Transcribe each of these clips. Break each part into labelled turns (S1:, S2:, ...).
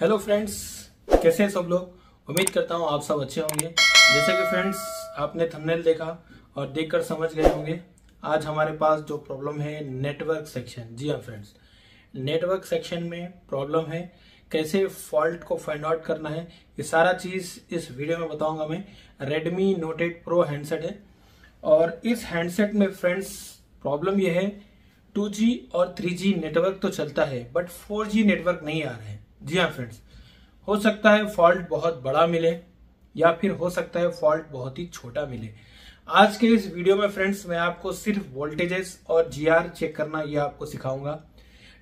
S1: Hello friends कैसे हैं सब लोग? उम्मीद करता हूँ आप सब अच्छे होंगे। जैसे कि फ्रेंड्स आपने थंबनेल देखा और देखकर समझ गए होंगे, आज हमारे पास जो प्रॉब्लम है नेटवर्क सेक्शन जी हाँ फ्रेंड्स नेटवर्क सेक्शन में प्रॉब्लम है, कैसे फॉल्ट को फाइंड आउट करना है, ये सारा चीज़ इस वीडियो में बताऊँगा मैं। Redmi Note eight Pro handset है और इस हैंडसेट में फ्रेंड्स प्रॉब्लम यह है 2G और 3G नेटवर्क तो चलता है बट 4G नेटवर्क नहीं आ रहा है। जी हाँ फ्रेंड्स हो सकता है फॉल्ट बहुत बड़ा मिले या फिर हो सकता है फॉल्ट बहुत ही छोटा मिले। आज के इस वीडियो में फ्रेंड्स मैं आपको सिर्फ़ वोल्टेजेस और जीआर चेक करना ये आपको सिखाऊँगा।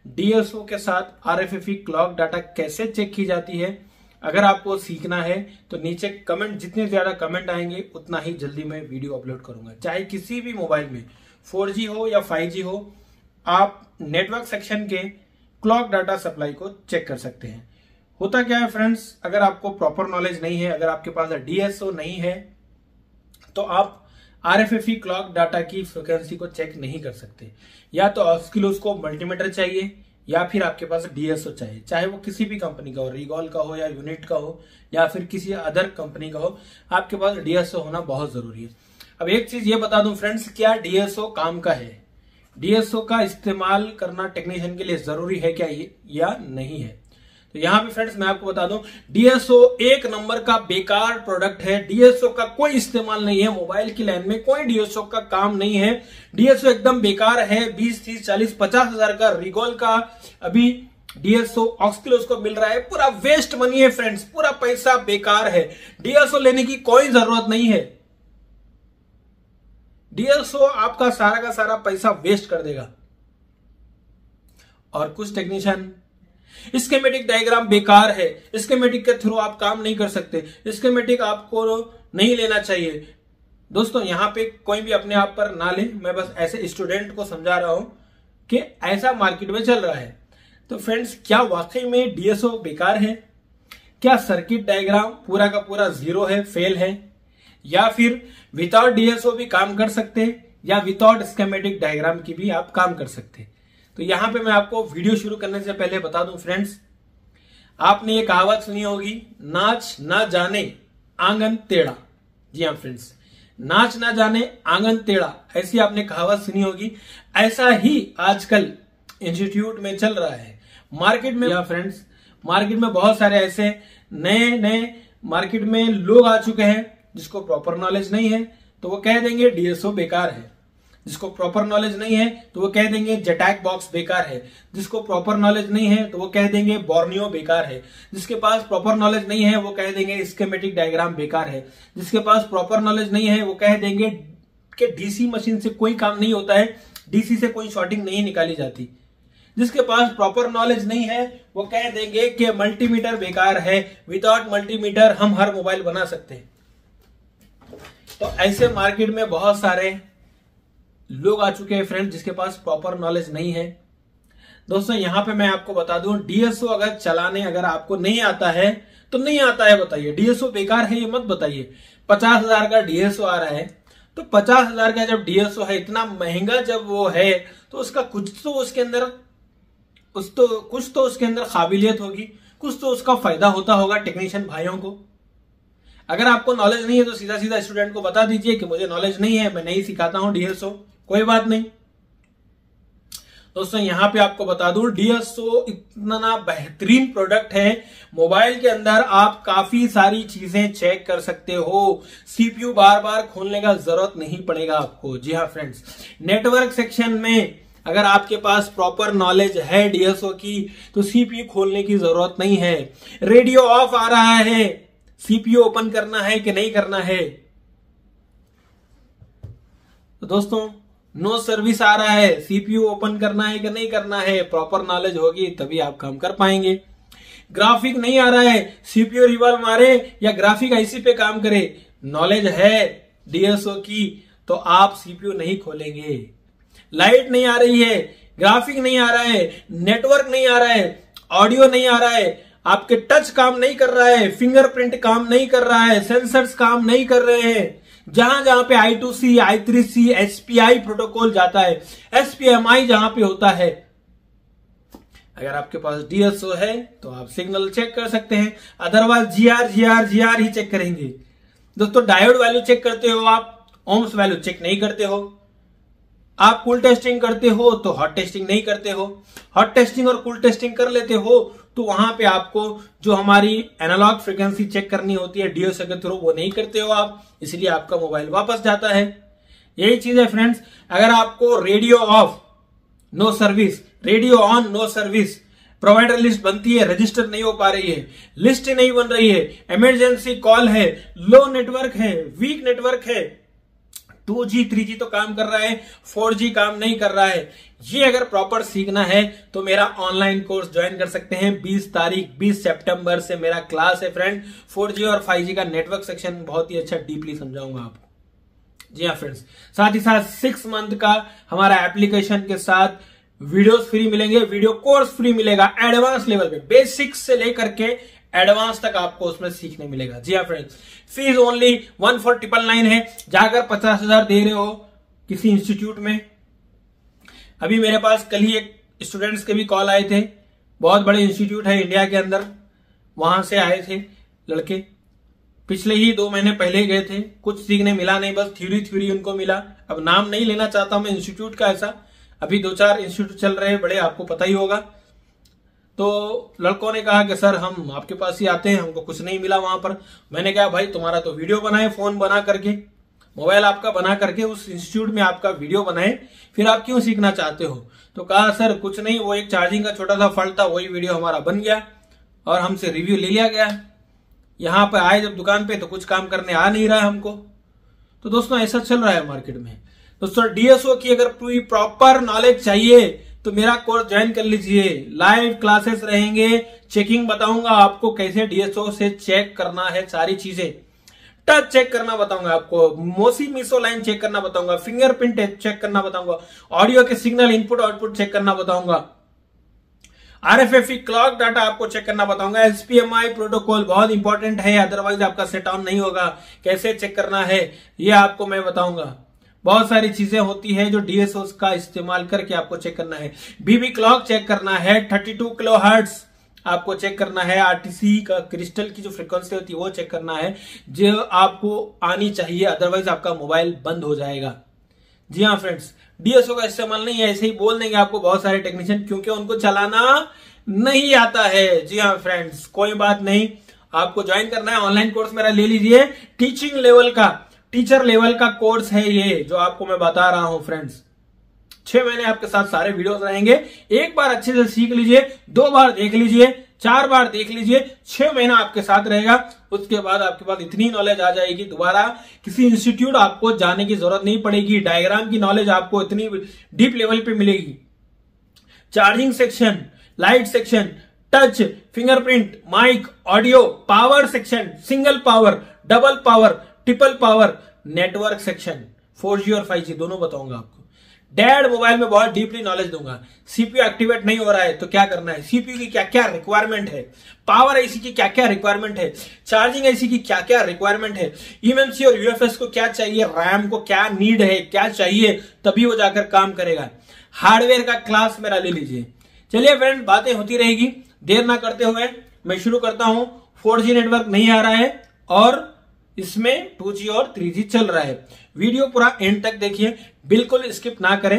S1: डीएसओ के साथ आर क्लॉक डाटा कैसे चेक की जाती है, अगर आपको सीखना है तो नीचे कमेंट जितने ज़्यादा कमेंट आएँगे, उतना ही जल्दी मैं वीडियो अपलोड करूँगा। चाहे किसी भी मोबाइल में 4G हो या 5G हो, आप नेटवर्क सेक्शन के क्लॉक डाटा सप्लाई को चेक कर सकते हैं। होता क्या है फ्रेंड्स? अगर आपको प्रॉपर नॉलेज नहीं है, अगर आपके पास डीएसओ नहीं है तो आप R F F clock data की फ्रिक्वेंसी को चेक नहीं कर सकते। या तो ऑस्किलोस्कोप मल्टीमीटर चाहिए, या फिर आपके पास डीएसओ चाहिए। चाहे वो किसी भी कंपनी का हो, रिगॉल का हो या यूनिट का हो, या फिर किसी अदर कंपनी का हो, आपके पास डीएसओ होना बहुत ज़रूरी है। अब एक चीज़ ये बता दूँ फ्रेंड्स, क्या डीएसओ काम का है? डीएसओ का इस्तेमाल करना टेक्नीशियन के लिए ज़रूरी है क्या ये, या नहीं है? तो यहाँ पे फ्रेंड्स मैं आपको बता दूँ डीएसओ एक नंबर का बेकार प्रोडक्ट है। डीएसओ का कोई इस्तेमाल नहीं है। मोबाइल की लाइन में कोई डीएसओ का काम नहीं है। डीएसओ एकदम बेकार है। बीस, तीस, चालीस, पचास हज़ार का रिगोल का अभी डीएसओ ऑक्सकिलोस्कोप मिल रहा है। पूरा वेस्ट मनी है फ्रेंड्स पूरा पैसा बेकार है। डीएसओ लेने की कोई ज़रूरत नहीं है। डीएसओ आपका सारा का सारा पैसा वेस्ट कर देगा। और कुछ टेक्नीशियन स्केमेटिक डायग्राम बेकार है। स्केमेटिक के थ्रू आप काम नहीं कर सकते। स्केमेटिक आपको नहीं लेना चाहिए। दोस्तों, यहाँ पे कोई भी अपने आप पर ना ले। मैं बस ऐसे स्टूडेंट को समझा रहा हूँ कि ऐसा मार्केट में चल रहा है। तो फ्रेंड्स क्या वाकई में डीएसओ बेकार है? क्या सर्किट डायग्राम पूरा का पूरा ज़ीरो है फेल है? या फिर विदाउट डीएसओ भी काम कर सकते हैं, या विदाउट स्केमेटिक डायग्राम की भी आप काम कर सकते हैं। तो यहाँ पे मैं आपको वीडियो शुरू करने से पहले बता दूँ फ्रेंड्स आपने ये कहावत सुनी होगी, नाच ना जाने आँगन टेढ़ा। जी हाँ फ्रेंड्स नाच ना जाने आँगन टेढ़ा। ऐसी आपने कहावत सुनी होगी। ऐसा ही आजकल इंस्टीट्यूट में चल रहा है। मार्केट में फ्रेंड्स मार्केट में बहुत सारे ऐसे नए नए मार्केट में लोग आ चुके हैं। जिसको प्रॉपर नॉलेज नहीं है तो वो कह देंगे डीएसओ बेकार है। जिसको प्रॉपर नॉलेज नहीं है तो वो कह देंगे जटैक बॉक्स बेकार है। जिसको प्रॉपर नॉलेज नहीं है तो वो कह देंगे बोर्नियो बेकार है। जिसके पास प्रॉपर नॉलेज नहीं है, वो कह देंगे स्केमेटिक डायग्राम बेकार है। जिसके पास प्रॉपर नॉलेज नहीं है, वो कह देंगे कि डीसी मशीन से कोई काम नहीं होता है डीसी से कोई शॉर्टिंग नहीं निकाली जाती। जिसके पास प्रॉपर नॉलेज नहीं है, वो कह देंगे कि मल्टीमीटर बेकार है। विदाउट मल्टीमीटर हम हर मोबाइल बना सकते हैं। तो ऐसे मार्केट में बहुत सारे लोग आ चुके हैं फ्रेंड जिसके पास प्रॉपर नॉलेज नहीं है। दोस्तों, यहाँ पे मैं आपको बता दूँ डीएसओ अगर चलाने अगर आपको नहीं आता है तो नहीं आता है, बताइए। डीएसओ बेकार है, ये मत बताइए। पचास हज़ार का डीएसओ आ रहा है तो पचास हज़ार का जब डीएसओ है, इतना महँगा जब वो है तो उसका कुछ तो उसके अंदर, उस तो कुछ तो उसके अंदर काबिलियत होगी, कुछ तो उसका फ़ायदा होता होगा टेक्नीशियन भाइयों को। अगर आपको नॉलेज नहीं है तो सीधा सीधा स्टूडेंट को बता दीजिए कि मुझे नॉलेज नहीं है, मैं नहीं सिखाता हूँ डीएसओ कोई बात नहीं। दोस्तों, यहाँ पे आपको बता दूँ डीएसओ इतना बेहतरीन प्रोडक्ट है। मोबाइल के अंदर आप काफ़ी सारी चीज़ें चेक कर सकते हो। सीपीयू बार बार खोलने का ज़रूरत नहीं पड़ेगा आपको। जी हाँ फ्रेंड्स नेटवर्क सेक्शन में अगर आपके पास प्रॉपर नॉलेज है डीएसओ की तो सीपीयू खोलने की ज़रूरत नहीं है। रेडियो ऑफ़ आ रहा है। सीपीयू ओपन करना है कि नहीं करना है? तो दोस्तों नो सर्विस आ रहा है। सीपीयू ओपन करना है कि नहीं करना है? प्रॉपर नॉलेज होगी, तभी आप काम कर पाएँगे। ग्राफिक नहीं आ रहा है। सीपीयू रिवॉल्व मारे या ग्राफिक आईसी पे काम करे? नॉलेज है डीएसओ की तो आप सीपीयू नहीं खोलेंगे। लाइट नहीं आ रही है ग्राफिक नहीं आ रहा है नेटवर्क नहीं आ रहा है ऑडियो नहीं आ रहा है आपके टच काम नहीं कर रहा है फिंगरप्रिंट काम नहीं कर रहा है सेंसर्स काम नहीं कर रहे हैं। जहाँ जहाँ पे I two C I three C SPI protocol जाता है एसपीएमआई जहाँ पे होता है। अगर आपके पास डीएसओ है तो आप सिग्नल चेक कर सकते हैं। अदरवाइज़ जीआर जीआर जीआर ही चेक करेंगे। दोस्तों डायोड वैल्यू चेक करते हो आप ओम्स वैल्यू चेक नहीं करते हो। आप कूल टेस्टिंग करते हो तो हॉट टेस्टिंग नहीं करते हो। हॉट टेस्टिंग और कूल टेस्टिंग कर लेते हो तो वहाँ पे आपको जो हमारी एनालॉग फ्रिक्वेंसी चेक करनी होती है डीओ के थ्रू वो नहीं करते हो आप, इसलिए आपका मोबाइल वापस जाता है। यही चीज़ है फ्रेंड्स अगर आपको radio off no service radio on no service provider list बनती है रजिस्टर नहीं हो पा रही है लिस्ट नहीं बन रही है इमरजेंसी कॉल है लो नेटवर्क है वीक नेटवर्क है टू जी, थ्री जी तो काम कर रहा है, फोर जी काम नहीं कर रहा है। ये अगर प्रॉपर सीखना है तो मेरा ऑनलाइन कोर्स ज्वाइन कर सकते हैं। 20 तारीख 20 सितंबर से मेरा क्लास है फ्रेंड 4G और 5G का नेटवर्क सेक्शन बहुत ही अच्छा डीपली समझाऊँगा आपको। जी हाँ फ्रेंड्स साथ ही साथ सिक्स मंथ का हमारा एप्लीकेशन के साथ वीडियोस फ्री मिलेंगे। वीडियो कोर्स फ्री मिलेगा एडवांस लेवल पे। बेसिक्स से लेकर के एडवांस तक आपको उसमें सीखने मिलेगा। जी हाँ friends fees only one four triple nine है। जाकर पचास हज़ार दे रहे हो किसी इंस्टीट्यूट में, अभी मेरे पास कल ही एक स्टूडेंट्स के भी कॉल आए थे। बहुत बड़े इंस्टीट्यूट है इंडिया के अंदर। वहाँ से आए थे लड़के। पिछले ही दो महीने पहले गए थे। कुछ सीखने मिला नहीं, बस थ्योरी थ्योरी उनको मिला। अब नाम नहीं लेना चाहता हूँ मैं इंस्टीट्यूट का ऐसा। अभी दो चार इंस्टीट्यूट चल रहे हैं, बड़े आपको पता ही होगा। तो लड़कों ने कहा कि, सर, हम आपके पास ही आते हैं, हमको कुछ नहीं मिला वहाँ पर। मैंने कहा, भाई, तुम्हारा तो वीडियो बनाए, फ़ोन बना करके, मोबाइल आपका बना करके, उस इंस्टीट्यूट में आपका वीडियो बनाए, फिर आप क्यों सीखना चाहते हो? तो कहा, सर, कुछ नहीं, वो एक चार्जिंग का छोटा सा फल था, वही वीडियो हमारा बन गया और हमसे रिव्यू ले लिया गया। यहाँ पर आए जब दुकान पे तो कुछ काम करने आ नहीं रहा है हमको। तो दोस्तों, ऐसा चल रहा है मार्केट में। दोस्तों, डीएसओ की अगर पूरी प्रॉपर नॉलेज चाहिए तो मेरा कोर्स ज्वाइन कर लीजिए। लाइव क्लासेस रहेंगे। चेकिंग बताऊँगा आपको कैसे डीएसओ से चेक करना है सारी चीज़ें। टच चेक करना बताऊँगा आपको। मोसी मिसो लाइन चेक करना बताऊँगा। फिंगरप्रिंट चेक करना बताऊँगा। ऑडियो के सिग्नल इनपुट आउटपुट चेक करना बताऊँगा। R F F clock data आपको चेक करना बताऊँगा। एसपीएमआई प्रोटोकॉल बहुत इंपॉर्टेंट है। अदरवाइज़ आपका सेट ऑन नहीं होगा। कैसे चेक करना है, ये आपको मैं बताऊँगा। बहुत सारी चीज़ें होती है जो डीएसओ का इस्तेमाल करके आपको चेक करना है। बीबी क्लॉक चेक करना है 32 किलो हर्ट्स आपको चेक करना है आरटीसी का क्रिस्टल की जो फ्रिक्वेंसी होती है वो चेक करना है। जो आपको आनी चाहिए अदरवाइज़ आपका मोबाइल बंद हो जाएगा। जी हाँ फ्रेंड्स डीएसओ का इस्तेमाल नहीं है, ऐसे ही बोल देंगे आपको बहुत सारे टेक्नीशियन क्योंकि उनको चलाना नहीं आता है। जी हाँ फ्रेंड्स कोई बात नहीं, आपको ज्वाइन करना है ऑनलाइन कोर्स मेरा ले लीजिए टीचिंग लेवल का। टीचर लेवल का कोर्स है ये, जो आपको मैं बता रहा हूँ फ्रेंड्स छह महीने आपके साथ सारे वीडियोस रहेंगे। एक बार अच्छे से सीख लीजिए, दो बार देख लीजिए, चार बार देख लीजिए, छह महीना आपके साथ रहेगा। उसके बाद आपके पास इतनी नॉलेज आ जाएगी दोबारा। किसी इंस्टीट्यूट आपको जाने की ज़रूरत नहीं पड़ेगी। डायग्राम की नॉलेज आपको इतनी डीप लेवल पे मिलेगी। Charging section light section touch fingerprint mic audio power section single power double power triple power network section four G और फाइव जी दोनों बताऊँगा आपको। डैड मोबाइल में बहुत डीपली नॉलेज दूँगा। सीपीयू एक्टिवेट नहीं हो रहा है तो क्या करना है? सीपीयू की क्या क्या रिक्वायरमेंट है पावर आईसी की क्या क्या रिक्वायरमेंट है चार्जिंग आईसी की क्या क्या रिक्वायरमेंट है ईएमएमसी और यूएफएस को क्या चाहिए? रैम को क्या नीड है? क्या चाहिए? तभी वो जाकर काम करेगा। हार्डवेयर का क्लास मेरा ले लीजिए। चलिए फ्रेंड बातें होती रहेगी। देर ना करते हुए मैं शुरू करता हूँ। फोर नेटवर्क नहीं आ रहा है और इसमें 2G और 3G चल रहा है। वीडियो पूरा एंड तक देखिए बिल्कुल स्किप ना करें।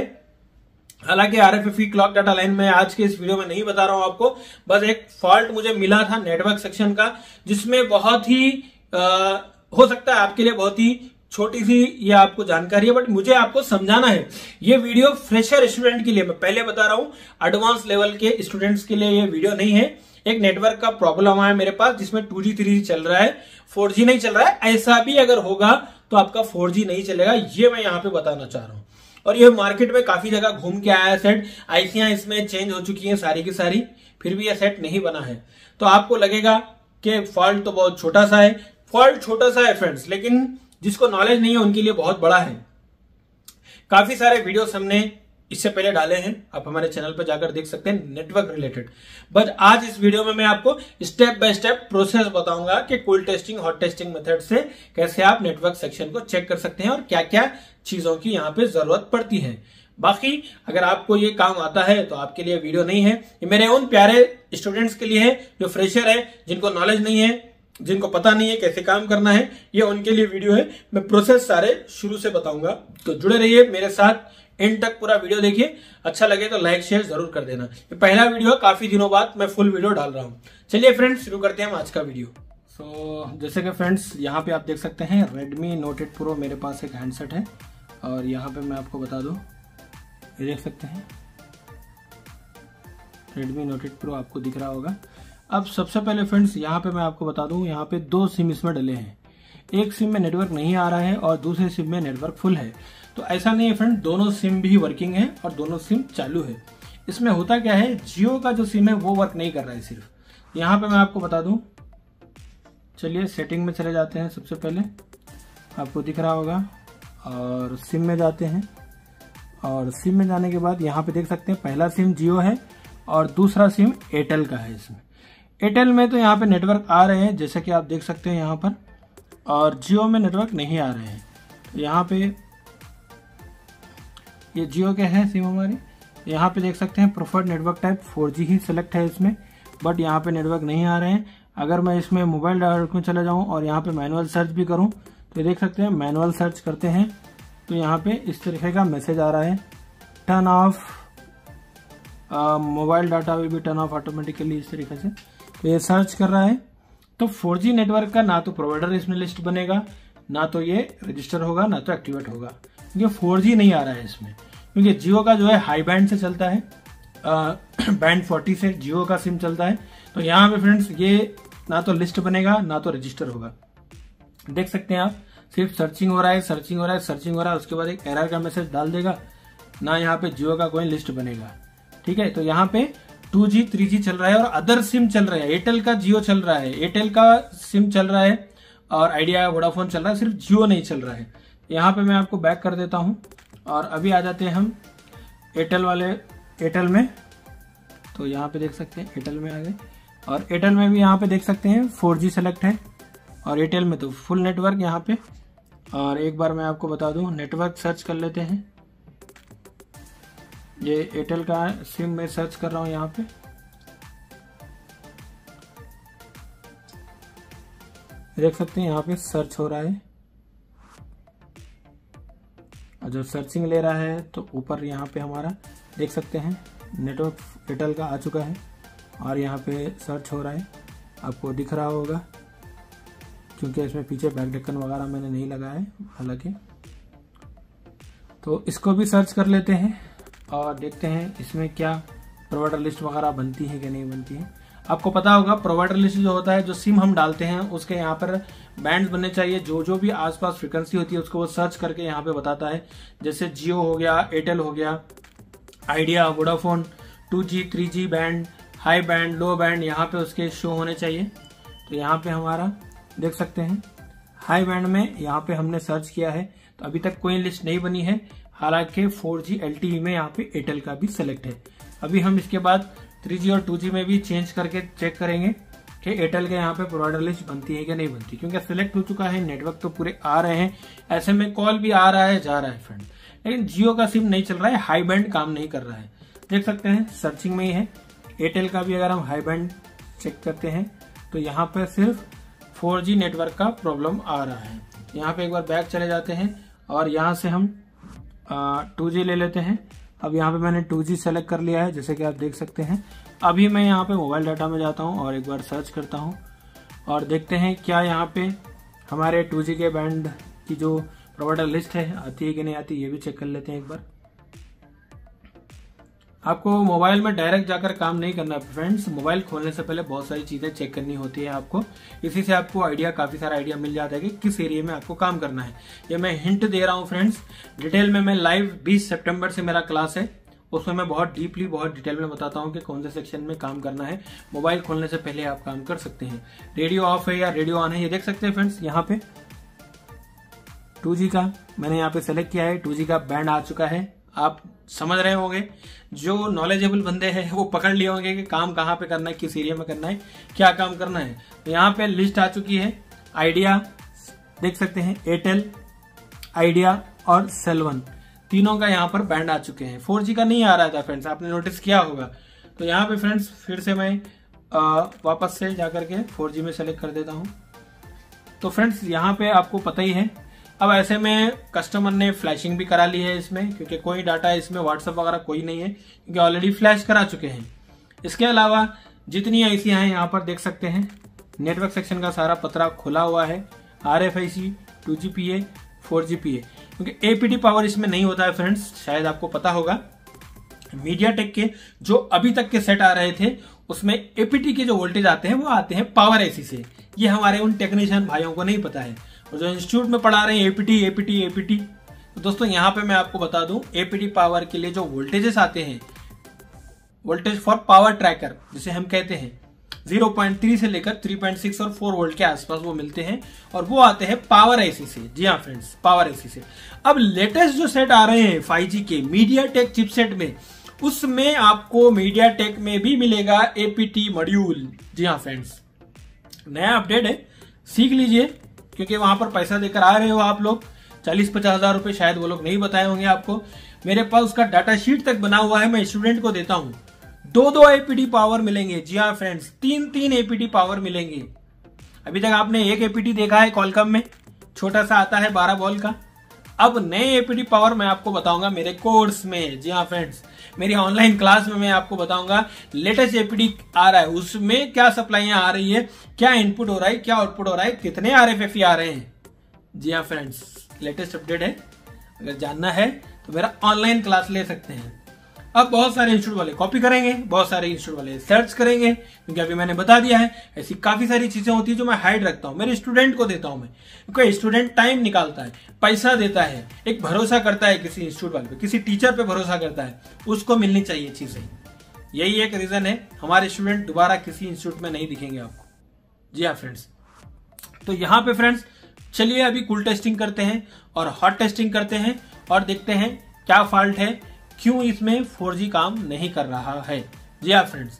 S1: हालाँकि R F F clock data line में आज के इस वीडियो में नहीं बता रहा हूँ आपको बस एक फॉल्ट मुझे मिला था नेटवर्क सेक्शन का जिसमें बहुत ही आ, हो सकता है आपके लिए बहुत ही छोटी सी ये आपको जानकारी है बट मुझे आपको समझाना है। ये वीडियो फ्रेशर स्टूडेंट के लिए मैं पहले बता रहा हूँ एडवांस लेवल के स्टूडेंट्स के लिए ये वीडियो नहीं है। एक नेटवर्क का प्रॉब्लम आया मेरे पास, जिसमें टू जी थ्री जी चल रहा है। फोर जी नहीं चल रहा है। ऐसा भी अगर होगा तो आपका फोर जी नहीं चलेगा। ये मैं यहाँ पे बताना चाह रहा हूँ। और ये मार्केट में काफ़ी जगह घूम के आया है सेट आईसियाँ इसमें चेंज हो चुकी हैं सारी की सारी। फिर भी यह सेट नहीं बना है। तो आपको लगेगा कि फॉल्ट तो बहुत छोटा सा है। फॉल्ट छोटा सा है फ्रेंड्स लेकिन जिसको नॉलेज नहीं है, उनके लिए बहुत बड़ा है। काफ़ी सारे वीडियोस हमने इससे पहले डाले हैं, आप हमारे चैनल पर जाकर देख सकते हैं नेटवर्क रिलेटेड बट आज इस वीडियो में मैं आपको स्टेप बाय स्टेप प्रोसेस बताऊँगा कि cool testing hot testing method से कैसे आप नेटवर्क सेक्शन को चेक कर सकते हैं और क्या क्या चीज़ों की यहाँ पे ज़रूरत पड़ती है। बाकी, अगर आपको ये काम आता है तो आपके लिए वीडियो नहीं है। ये मेरे उन प्यारे स्टूडेंट्स के लिए है, जो फ्रेशर है, जिनको नॉलेज नहीं है, जिनको पता नहीं है कैसे काम करना है, ये उनके लिए वीडियो है। मैं प्रोसेस सारे शुरू से बताऊँगा। तो जुड़े रहिए मेरे साथ। एंड तक पूरा वीडियो देखिए। अच्छा लगे तो लाइक शेयर ज़रूर कर देना। ये पहला वीडियो काफ़ी दिनों बाद मैं फुल वीडियो डाल रहा हूँ। चलिए फ्रेंड्स शुरू करते हैं हम आज का वीडियो। सो so, जैसे कि फ्रेंड्स यहाँ पे आप देख सकते हैं Redmi Note 8 Pro मेरे पास एक हैंडसेट है। और यहाँ पे मैं आपको बता दूँ ये देख सकते हैं। Redmi Note 8 Pro आपको दिख रहा होगा। अब सबसे पहले फ्रेंड्स यहाँ पे मैं आपको बता दूँ यहाँ पे दो सिम इसमें डले हैं। एक सिम में नेटवर्क नहीं आ रहा है और दूसरे सिम में नेटवर्क फुल है। तो ऐसा नहीं है फ्रेंड दोनों सिम भी वर्किंग है और दोनों सिम चालू है। इसमें होता क्या है, जियो का जो सिम है, वो वर्क नहीं कर रहा है सिर्फ़। यहाँ पे मैं आपको बता दूँ। चलिए सेटिंग में चले जाते हैं सबसे पहले। आपको दिख रहा होगा, और सिम में जाते हैं। और सिम में जाने के बाद यहाँ पे देख सकते हैं, पहला सिम जियो है और दूसरा सिम एयरटेल का है इसमें। एयरटेल में तो यहाँ पे नेटवर्क आ रहे हैं, जैसा कि आप देख सकते हैं यहाँ पर। और जियो में नेटवर्क नहीं आ रहे हैं। यहाँ पे ये जियो के हैं सिम हमारी। यहाँ पे देख सकते हैं प्रोफर्ड नेटवर्क टाइप 4G ही सिलेक्ट है इसमें बट यहाँ पे नेटवर्क नहीं आ रहे हैं। अगर मैं इसमें मोबाइल डायरेक्ट में चला जाऊँ और यहाँ पे मैनुअल सर्च भी करूँ तो देख सकते हैं मैनुअल सर्च करते हैं। तो यहाँ पे इस तरीके का मैसेज आ रहा है। Turn off mobile data be turn off automatically इस तरीके से। तो ये सर्च कर रहा है। तो 4G नेटवर्क का ना तो प्रोवाइडर इसमें लिस्ट बनेगा, ना तो ये रजिस्टर होगा, ना तो एक्टिवेट होगा। क्योंकि 4G नहीं आ रहा है इसमें। क्योंकि जियो का जो है हाई बैंड से चलता है बैंड 40 से जियो का सिम चलता है। तो यहाँ पे फ्रेंड्स ये ना तो लिस्ट बनेगा, ना तो रजिस्टर होगा। देख सकते हैं आप, सिर्फ़ सर्चिंग हो रहा है सर्चिंग हो रहा है सर्चिंग हो रहा है, उसके बाद एक एरर का मैसेज डाल देगा, ना यहाँ पे जियो का कोई लिस्ट बनेगा। ठीक है तो यहाँ पे टू जी थ्री जी चल रहा है और अदर सिम चल रहा है। एयरटेल का जियो चल रहा है एयरटेल का सिम चल रहा है और आइडिया वोडाफोन चल रहा है, सिर्फ़ जियो नहीं चल रहा है। यहाँ पे मैं आपको बैक कर देता हूँ और अभी आ जाते हैं हम एयरटेल वाले एयरटेल में। तो यहाँ पे देख सकते हैं एयरटेल में आ गए। और एयरटेल में भी यहाँ पे देख सकते हैं फोर जी सेलेक्ट है। और एयरटेल में तो फुल नेटवर्क यहाँ पे। और एक बार मैं आपको बता दूँ नेटवर्क सर्च कर लेते हैं। ये एयरटेल का सिम मैं सर्च कर रहा हूँ यहाँ पे। देख सकते हैं यहाँ पे सर्च हो रहा है। जब सर्चिंग ले रहा है तो ऊपर यहाँ पे हमारा देख सकते हैं नेटवर्क एयरटेल का आ चुका है और यहाँ पे सर्च हो रहा है। आपको दिख रहा होगा, क्योंकि इसमें पीछे बैक ढक्कन वगैरह मैंने नहीं लगाया है, हालाँकि। तो इसको भी सर्च कर लेते हैं और देखते हैं इसमें क्या प्रोवाइडर लिस्ट वगैरह बनती है कि नहीं बनती है। आपको पता होगा प्रोवाइडर लिस्ट जो होता है, जो सिम हम डालते हैं, उसके यहाँ पर बैंड बनने चाहिए। जो जो भी आसपास फ्रिक्वेंसी होती है, उसको वो सर्च करके यहाँ पे बताता है। जैसे जियो हो गया एयरटेल हो गया Idea Vodafone two G three G band high band low band यहाँ पे उसके शो होने चाहिए। तो यहाँ पे हमारा, देख सकते हैं हाई बैंड में यहाँ पे हमने सर्च किया है। तो अभी तक कोई लिस्ट नहीं बनी है। हालाँकि 4G LTE में यहाँ पे एयरटेल का भी सिलेक्ट है। अभी हम इसके बाद 3G और 2G में भी चेंज करके चेक करेंगे कि एयरटेल के यहाँ पे प्रोवाइडर लिस्ट बनती है कि नहीं बनती, क्योंकि सिलेक्ट हो चुका है नेटवर्क तो पूरे आ रहे हैं। ऐसे में कॉल भी आ रहा है, जा रहा है फ्रेंड लेकिन जियो का सिम नहीं चल रहा है हाई बैंड काम नहीं कर रहा है। देख सकते हैं सर्चिंग में ही है। एयरटेल का भी अगर हम हाई बैंड चेक करते हैं तो यहाँ पे सिर्फ़ 4G नेटवर्क का प्रॉब्लम आ रहा है। यहाँ पे एक बार बैक चले जाते हैं, और यहाँ से हम टू ले लेते हैं। अब यहाँ पे मैंने 2G जी सेलेक्ट कर लिया है, जैसे कि आप देख सकते हैं। अभी मैं यहाँ पे मोबाइल डाटा में जाता हूँ और एक बार सर्च करता हूँ और देखते हैं क्या यहाँ पे हमारे टू जी के बैंड की जो प्रोवाइडर लिस्ट है, आती है कि नहीं आती, ये भी चेक कर लेते हैं एक बार। आपको मोबाइल में डायरेक्ट जाकर काम नहीं करना फ्रेंड्स, मोबाइल खोलने से पहले बहुत सारी चीज़ें चेक करनी होती है आपको। इसी से आपको आइडिया, काफ़ी सारा आइडिया मिल जाता है कि किस एरिया में आपको काम करना है। ये मैं हिंट दे रहा हूँ, फ्रेंड्स। डिटेल में मैं लाइव 20 सितंबर से मेरा क्लास है। उसमें मैं बहुत डीपली, बहुत डिटेल में बताता हूँ कि कौन से सेक्शन में काम करना है। मोबाइल खोलने से पहले आप काम कर सकते हैं। रेडियो ऑफ़ है या रेडियो ऑन है, ये देख सकते हैं, फ्रेंड्स, यहाँ पे। टू का मैंने यहाँ पे सेलेक्ट किया है। टू का बैंड आ चुका है। आप समझ रहे होंगे। जो नॉलेजेबल बंदे हैं वो पकड़ लिए होंगे कि काम कहाँ पे करना है किस एरिया में करना है क्या काम करना है। तो यहाँ पे लिस्ट आ चुकी है। आइडिया देख सकते हैं एयरटेल आइडिया और सेलवन तीनों का यहाँ पर बैंड आ चुके हैं। फोर का नहीं आ रहा था फ्रेंड्स आपने नोटिस किया होगा। तो यहाँ पे फ्रेंड्स फिर से मैं आ, वापस से जाकर के फोर में सेलेक्ट कर देता हूँ। तो फ्रेंड्स यहाँ पे आपको पता ही है अब ऐसे में कस्टमर ने फ्लैशिंग भी करा ली है इसमें, क्योंकि कोई डाटा इसमें व्हाट्सएप वगैरह कोई नहीं है, क्योंकि ऑलरेडी फ्लैश करा चुके हैं। इसके अलावा जितनी ऐसी हैं यहाँ पर देख सकते हैं नेटवर्क सेक्शन का सारा पत्रा खुला हुआ है R F I C two G P A four G P A क्योंकि ए पी एपीटी पावर इसमें नहीं होता है फ्रेंड्स शायद आपको पता होगा। मीडिया टेक के जो अभी तक के सेट आ रहे थे, उसमें एपीटी के जो वोल्टेज आते हैं, वो आते हैं पावर एसी से। ये हमारे उन टेक्नीशियन भाइयों को नहीं पता है। और जो इंस्टीट्यूट में पढ़ा रहे हैं एपीटी एपीटी एपीटी तो दोस्तों यहाँ पे मैं आपको बता दूँ एपीटी पावर के लिए जो वोल्टेजेस आते हैं वोल्टेज फॉर पावर ट्रैकर जिसे हम कहते हैं 0.3 से लेकर 3.6 और 4 वोल्ट के आसपास वो मिलते हैं, और वो आते हैं पावर एसी से। जी हाँ फ्रेंड्स पावर एसी से। अब लेटेस्ट जो सेट आ रहे हैं 5G के मीडिया टेक चिपसेट में, उसमें आपको मीडिया टेक में भी मिलेगा एपीटी मॉड्यूल जी हाँ फ्रेंड्स नया अपडेट है, सीख लीजिए। क्योंकि वहाँ पर पैसा देकर आ रहे हो आप लोग। चालीस पचास हज़ार रुपए शायद वो लोग नहीं बताए होंगे आपको। मेरे पास उसका डाटा शीट तक बना हुआ है, मैं स्टूडेंट को देता हूँ। दो दो एपीडी पावर मिलेंगे, जी हाँ फ्रेंड्स तीन तीन एपीडी पावर मिलेंगे। अभी तक आपने एक एपीडी देखा है कॉलकम में? छोटा सा आता है बारह बॉल का। अब नए एपीडी पावर मैं आपको बताऊँगा मेरे कोर्स में, जी हाँ फ्रेंड्स मेरी ऑनलाइन क्लास में मैं आपको बताऊँगा लेटेस्ट एपीडी आ रहा है, उसमें क्या सप्लाई आ रही है, क्या इनपुट हो रहा है, क्या आउटपुट हो रहा है, कितने आर एफ़ आ रहे हैं? जी हाँ फ्रेंड्स लेटेस्ट अपडेट है, अगर जानना है तो मेरा ऑनलाइन क्लास ले सकते हैं। अब बहुत सारे इंस्टीट्यूट वाले कॉपी करेंगे, बहुत सारे इंस्टीट्यूट वाले सर्च करेंगे, क्योंकि अभी मैंने बता दिया है, ऐसी काफ़ी सारी चीज़ें होती है जो मैं हाइड रखता हूँ। मेरे स्टूडेंट को देता हूँ मैं। क्योंकि स्टूडेंट टाइम निकालता है, पैसा देता है, एक भरोसा करता है किसी इंस्टीट्यूट वाले पे, किसी टीचर पे भरोसा करता है, उसको मिलनी चाहिए चीज़ें। यही एक रीजन है, हमारे स्टूडेंट दोबारा किसी इंस्टीट्यूट में नहीं दिखेंगे आपको। जी हाँ फ्रेंड्स तो यहाँ पे फ्रेंड्स चलिए अभी कूल टेस्टिंग करते हैं और हॉट टेस्टिंग करते हैं और देखते हैं क्या फॉल्ट है क्यों इसमें 4G काम नहीं कर रहा है? जी हाँ फ्रेंड्स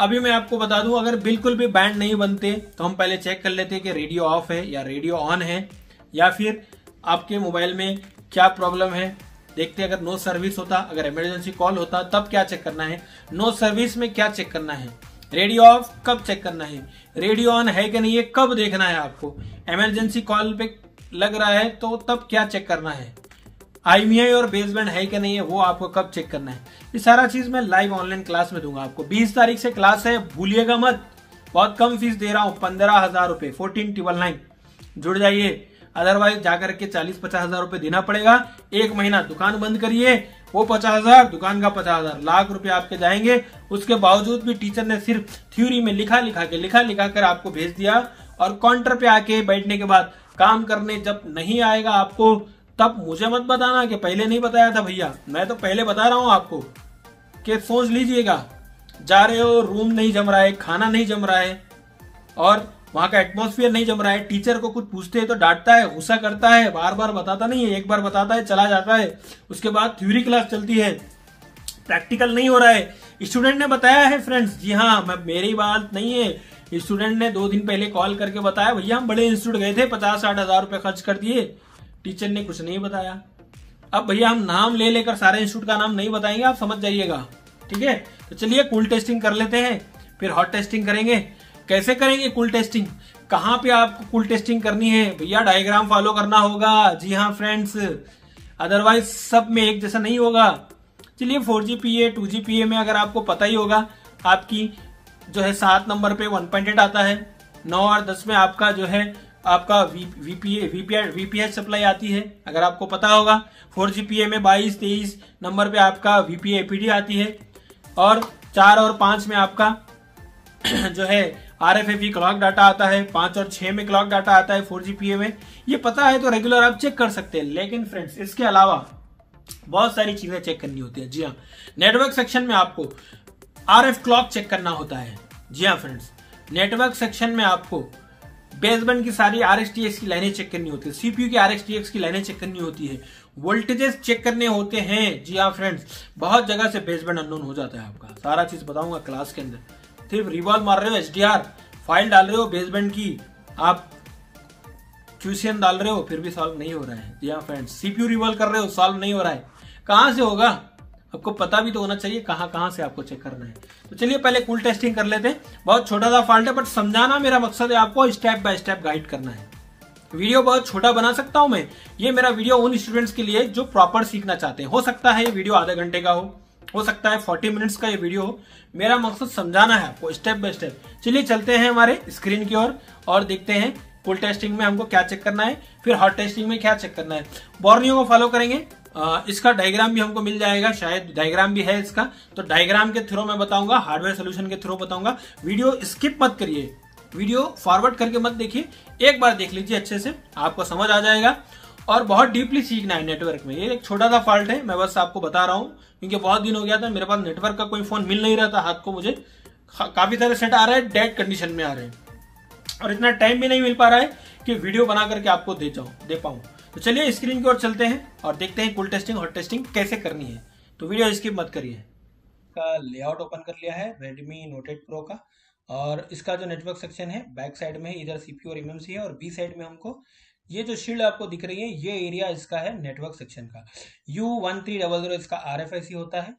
S1: अभी मैं आपको बता दूँ, अगर बिल्कुल भी बैंड नहीं बनते तो हम पहले चेक कर लेते कि रेडियो ऑफ़ है या रेडियो ऑन है, या फिर आपके मोबाइल में क्या प्रॉब्लम है। देखते अगर नो सर्विस होता, अगर इमरजेंसी कॉल होता, तब क्या चेक करना है? नो सर्विस में क्या चेक करना है? रेडियो ऑफ़ कब चेक करना है? रेडियो ऑन है कि नहीं है कब देखना है आपको? इमरजेंसी कॉल पे लग रहा है तो तब क्या चेक करना है? आईवीआई और बेसबैंड है कि नहीं है, वो आपको कब चेक करना है। ये सारा चीज़ मैं लाइव ऑनलाइन क्लास में दूँगा आपको। 20 तारीख से क्लास है, भूलिएगा मत। बहुत कम फ़ीस दे रहा हूँ, पंद्रह हज़ार रुपए फोर्टीन ट्रिपल नाइन जुड़ जाइए। अदरवाइज़ जाकर के चालीस पचास हज़ार रुपए देना पड़ेगा। एक महीना दुकान बंद करिए, वो पचास हज़ार, दुकान का पचास हज़ार, लाख रुपए आपके जाएँगे। उसके बावजूद भी टीचर ने सिर्फ़ थ्योरी में लिखा लिखा के, लिखा लिखा कर आपको भेज दिया। और काउंटर पे आके बैठने के बाद काम करने जब नहीं आएगा आपको तब मुझे मत बताना कि पहले नहीं बताया था भैया। मैं तो पहले बता रहा हूँ आपको कि सोच लीजिएगा। जा रहे हो, रूम नहीं जम रहा है, खाना नहीं जम रहा है, और वहाँ का एटमोस्फियर नहीं जम रहा है। टीचर को कुछ पूछते हैं तो डांटता है, गुस्सा करता है बार बार बताता नहीं है, एक बार बताता है, चला जाता है। उसके बाद थ्योरी क्लास चलती है। प्रैक्टिकल नहीं हो रहा है। स्टूडेंट ने बताया है फ्रेंड्स जी हाँ मैं, मेरी बात नहीं है। स्टूडेंट ने दो दिन पहले कॉल करके बताया, भैया, हम बड़े इंस्टीट्यूट गए थे, पचास साठ हज़ार रुपए खर्च कर दिए। टीचर ने कुछ नहीं बताया। अब भैया हम नाम ले लेकर सारे इंस्टीट्यूट का नाम नहीं बताएँगे, आप समझ जाइएगा। ठीक है? तो चलिए कूल टेस्टिंग कर लेते हैं, फिर हॉट टेस्टिंग करेंगे। कैसे करेंगे कूल टेस्टिंग कहाँ पे आपको कूल टेस्टिंग करनी है? भैया डायग्राम फॉलो करना होगा। जी हाँ फ्रेंड्स अदरवाइज़ सब में एक जैसा नहीं होगा। चलिए four G P A two G P A में अगर आपको पता ही होगा, आपकी जो है सात नंबर पे वन पॉइंट एट आता है। नौ और दस में आपका जो है आपका वीपीएच सप्लाई आती है। अगर आपको पता होगा फोर जीपीए में बाईस, तेईस नंबर पे आपका वीपीए एपीडी आती है। और चार और पाँच में आपका जो है R F F clock data आता है। पाँच और छह में क्लॉक डाटा आता है फोर जीपीए में। ये पता है तो रेगुलर आप चेक कर सकते हैं। लेकिन फ्रेंड्स इसके अलावा बहुत सारी चीज़ें चेक करनी होती है। जी हाँ नेटवर्क सेक्शन में आपको आर एफ़ क्लॉक चेक करना होता है। जी हाँ फ्रेंड्स नेटवर्क सेक्शन में आपको बेसबैंड की सारी आर की लाइनें चेक करनी होती है। सीपीयू की आर की लाइनें चेक करनी होती है। वोल्टेजेस चेक करने होते हैं। जी हाँ फ्रेंड्स बहुत जगह से बेसबैंड अननोन हो जाता है आपका। सारा चीज़ बताऊँगा क्लास के अंदर। सिर्फ़ रिवॉल्व मार रहे हो एच फ़ाइल डाल रहे हो बेसबैंड की, आप क्वेश्चन डाल रहे हो, फिर भी सॉल्व नहीं हो रहा है। जी हाँ फ्रेंड्स सीपीयू रिवॉल्व कर रहे हो सॉल्व नहीं हो रहा है। कहाँ से होगा? आपको पता भी तो होना चाहिए कहाँ कहाँ से आपको चेक करना है। तो चलिए पहले कूल टेस्टिंग कर लेते हैं। बहुत छोटा सा फॉल्ट है बट समझाना मेरा मकसद है आपको स्टेप बाय स्टेप गाइड करना है। वीडियो बहुत छोटा बना सकता हूँ मैं। ये मेरा वीडियो उन स्टूडेंट्स के लिए जो प्रॉपर सीखना चाहते हैं। हो सकता है ये वीडियो आधे घंटे का हो। हो सकता है फोर्टी मिनट्स का ये वीडियो हो। मेरा मकसद समझाना है आपको स्टेप बाय स्टेप चलिए चलते हैं हमारे स्क्रीन की ओर और, और देखते हैं पुल टेस्टिंग में हमको क्या चेक करना है। फिर हॉट टेस्टिंग में क्या चेक करना है। बॉर्नियो को फॉलो करेंगे। इसका डायग्राम भी हमको मिल जाएगा, शायद डायग्राम भी है इसका। तो डायग्राम के थ्रू मैं बताऊँगा हार्डवेयर सोल्यूशन के थ्रू बताऊँगा। वीडियो स्किप मत करिए। वीडियो फॉरवर्ड करके मत देखिए। एक बार देख लीजिए अच्छे से, आपको समझ आ जाएगा। और बहुत डीपली सीखना है नेटवर्क में। ये एक छोटा सा फॉल्ट है, मैं बस आपको बता रहा हूँ। क्योंकि बहुत दिन हो गया था, मेरे पास नेटवर्क का कोई फ़ोन मिल नहीं रहा था हाथ को मुझे। काफ़ी सारे सेट आ रहे हैं डेड कंडीशन में आ रहे हैं। और इतना टाइम भी नहीं मिल पा रहा है कि वीडियो बना करके आपको दे जाऊँ, दे पाऊँ। तो चलिए स्क्रीन की ओर चलते हैं और देखते हैं कुल टेस्टिंग हॉट टेस्टिंग कैसे करनी है। तो वीडियो स्किप मत करिए। का लेआउट ओपन कर लिया है रेडमी नोट एट प्रो का। और इसका जो नेटवर्क सेक्शन है बैक साइड में इधर सीपीयू और एमएमसी है और बी साइड में हमको ये जो शील्ड आपको दिख रही है, ये एरिया इसका है नेटवर्क सेक्शन का। U one three double zero इसका आर होता है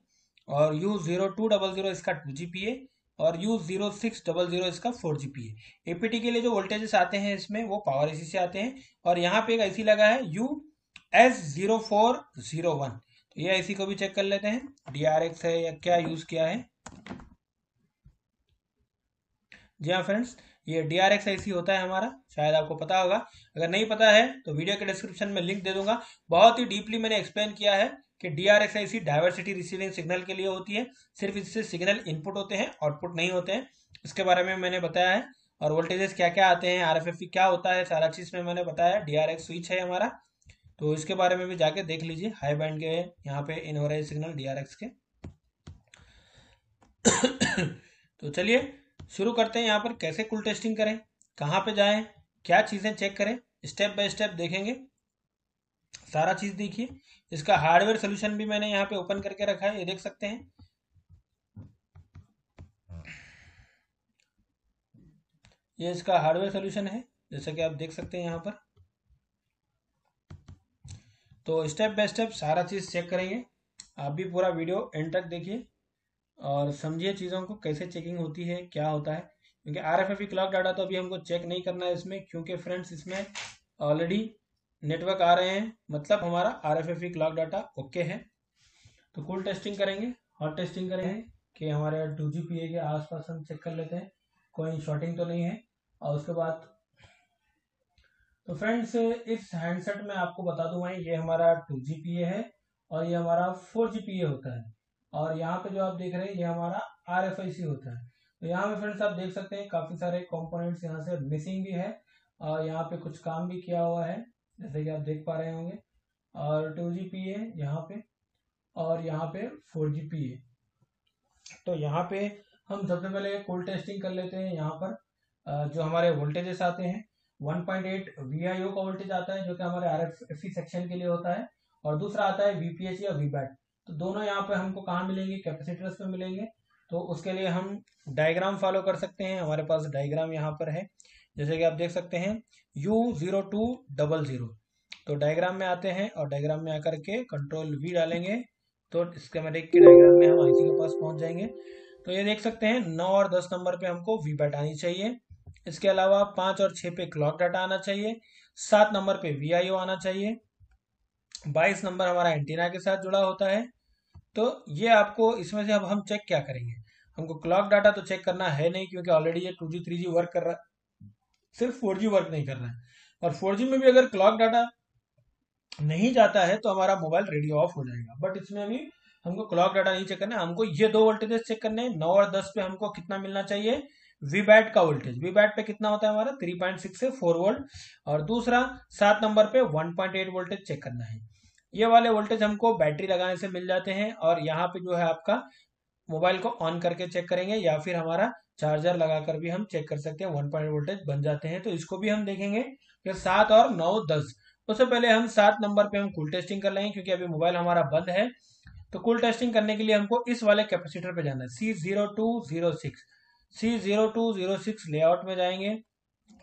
S1: और U zero two double zero इसका टू जीपीए और U zero six double zero इसका फोर जीपी है। एपीटी के लिए जो वोल्टेजेस आते हैं इसमें, वो पावर एसी से आते हैं। और यहाँ पे एक ऐसी लगा है U S zero four zero one तो ये ऐसी को भी चेक कर लेते हैं। डी आर एक्स है या क्या यूज़ किया है? जी हाँ फ्रेंड्स ये डी आर एक्स ऐसी होता है हमारा, शायद आपको पता होगा। अगर नहीं पता है तो वीडियो के डिस्क्रिप्शन में लिंक दे दूँगा। बहुत ही डीपली मैंने एक्सप्लेन किया है। कि डीआरएक्सआईसी डायवर्सिटी रिसीविंग सिग्नल के लिए होती है। सिर्फ़ इससे सिग्नल इनपुट होते हैं आउटपुट नहीं होते हैं। इसके बारे में मैंने बताया है। और वोल्टेजेस क्या क्या आते हैं आरएफएफ क्या होता है, सारा चीज़ में मैंने बताया। डीआरएक्स स्विच है हमारा। तो इसके बारे में भी जाके देख लीजिए। हाई बैंड के यहाँ पे इन हो रहे सिग्नल डीआरएक्स के। तो चलिए, शुरू करते हैं यहाँ पर कैसे कुल टेस्टिंग करें, कहाँ पे जाएँ, क्या चीज़ें चेक करें। स्टेप बाय स्टेप देखेंगे। सारा चीज़ देखिए। इसका हार्डवेयर सोल्यूशन भी मैंने यहाँ पे ओपन करके रखा है, ये देख सकते हैं। ये इसका हार्डवेयर सोल्यूशन है, जैसा कि आप देख सकते हैं यहाँ पर। तो स्टेप बाय स्टेप सारा चीज़ चेक करेंगे। आप भी पूरा वीडियो एंड तक देखिए और समझिए चीज़ों को कैसे चेकिंग होती है, क्या होता है। क्योंकि आर एफ़ क्लॉक डाटा तो अभी हमको चेक नहीं करना है इसमें, क्योंकि फ्रेंड्स इसमें ऑलरेडी नेटवर्क आ रहे हैं मतलब हमारा R F F clock data okay है। तो कूल टेस्टिंग करेंगे हॉट टेस्टिंग करेंगे कि हमारे टू जी पी ए के आसपास हम चेक कर लेते हैं, कोई शॉर्टिंग तो नहीं है। और उसके बाद तो फ्रेंड्स इस हैंडसेट में आपको बता दूँ मैं, ये हमारा टू जी पी ए है और ये हमारा फोर जी पी ए होता है। और यहाँ पे जो आप देख रहे हैं, ये हमारा आर एफ़ आई सी होता है। तो यहाँ पे फ्रेंड्स आप देख सकते हैं, काफ़ी सारे कंपोनेंट्स यहाँ से मिसिंग भी है और यहाँ पे कुछ काम भी किया हुआ है। जैसे कि आप देख पा रहे होंगे। और टू जी पी है यहाँ पे और यहाँ पे फोर जी पी है तो यहाँ पे हम सबसे पहले कोल्ड टेस्टिंग कर लेते हैं यहाँ पर। जो हमारे वोल्टेजेस आते हैं 1.8 पॉइंट का वोल्टेज आता है, जो कि हमारे आर सेक्शन के लिए होता है। और दूसरा आता है वीपीएच या वीबैट तो दोनों यहाँ पे हमको कहाँ मिलेंगे? कैपेसिटर्स पे मिलेंगे। तो उसके लिए हम डायग्राम फॉलो कर सकते हैं। हमारे पास डायग्राम यहाँ पर है। जैसे कि आप देख सकते हैं U zero two double zero तो डायग्राम में आते हैं और डायग्राम में आकर के कंट्रोल वी डालेंगे तो स्केमेटिक के डायग्राम में हम आईसी के पास पहुँच जाएँगे। तो ये देख सकते हैं, नौ और दस नंबर पे हमको वी बैट आनी चाहिए। इसके अलावा पाँच और छह पे क्लॉक डाटा आना चाहिए। सात नंबर पे वी आना चाहिए। बाईस नंबर हमारा एंटीना के साथ जुड़ा होता है। तो ये आपको इसमें से अब हम चेक क्या करेंगे? हमको क्लॉक डाटा तो चेक करना है नहीं, क्योंकि ऑलरेडी ये two G three G work कर रहा सिर्फ़ फोर वर्क नहीं कर रहा है। और फोर में भी अगर क्लॉक डाटा नहीं जाता है तो हमारा मोबाइल रेडियो ऑफ़ हो जाएगा। बट इसमें भी हमको क्लॉक डाटा नहीं चेक करना है। हमको ये दो वोल्टेजेस चेक करने हैं। नौ और दस पे हमको कितना मिलना चाहिए? वीबैट का वोल्टेज वीबैट पे कितना होता है हमारा? थ्री पॉइंट सिक्स से फोर वोल्ट और दूसरा, सात नंबर पे one point eight voltage check करना है। ये वाले वोल्टेज हमको बैटरी लगाने से मिल जाते हैं। और यहाँ पे जो है आपका मोबाइल को ऑन करके चेक करेंगे या फिर हमारा चार्जर लगाकर भी हम चेक कर सकते हैं वन पॉइंट वोल्टेज बन जाते हैं। तो इसको भी हम देखेंगे कि सात और नौ, दस। उससे पहले हम सात नंबर पे हम कूल टेस्टिंग कर लेंगे, क्योंकि अभी मोबाइल हमारा बंद है। तो कूल टेस्टिंग करने के लिए हमको इस वाले कैपेसिटर पे जाना है C zero two zero six C zero two zero six layout में जाएँगे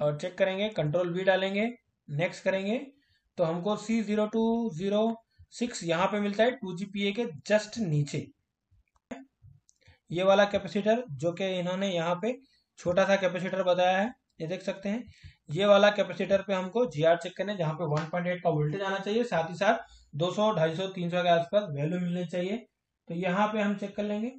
S1: और चेक करेंगे कंट्रोल वी डालेंगे नेक्स्ट करेंगे। तो हमको C zero two zero six यहाँ पे मिलता है टू जीपीए के जस्ट नीचे। ये वाला कैपेसिटर जो कि इन्होंने यहाँ पे छोटा सा कैपेसिटर बताया है ये देख सकते हैं। ये वाला कैपेसिटर पे हमको जी आर चेक करने जहाँ पे 1.8 का वोल्टेज आना चाहिए साथ ही साथ 200, 250, 300 के आसपास वैल्यू मिलनी चाहिए। तो यहाँ पे हम चेक कर लेंगे।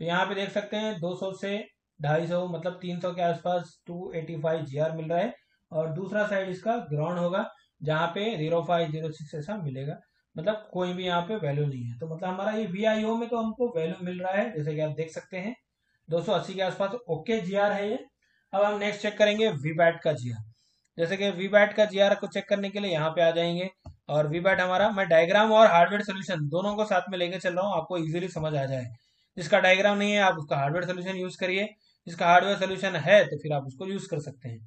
S1: तो यहाँ पे देख सकते हैं 200 से 250 मतलब 300 के आसपास 285 जीआर मिल रहा है। और दूसरा साइड इसका ग्राउंड होगा जहाँ पे ज़ीरो फाइव ज़ीरो सिक्स ऐसा मिलेगा। मतलब कोई भी यहाँ पे वैल्यू नहीं है। तो मतलब हमारा ये वी आई ओ में तो हमको वैल्यू मिल रहा है, जैसे कि आप देख सकते हैं। 280 के आसपास ओके जीआर है ये। अब हम नेक्स्ट चेक करेंगे वी का जीआर जैसे कि वी का जीआर को चेक करने के लिए यहाँ पे आ जाएँगे। और वी हमारा, मैं डायग्राम और हार्डवेयर सोल्यूशन दोनों को साथ में लेके चल रहा हूँ, आपको इजीली समझ आ जाए। जिसका डायग्राम नहीं है, आप उसका हार्डवेयर सोल्यूशन यूज़ करिए। जिसका हार्डवेयर सोल्यूशन है तो फिर आप उसको यूज़ कर सकते हैं।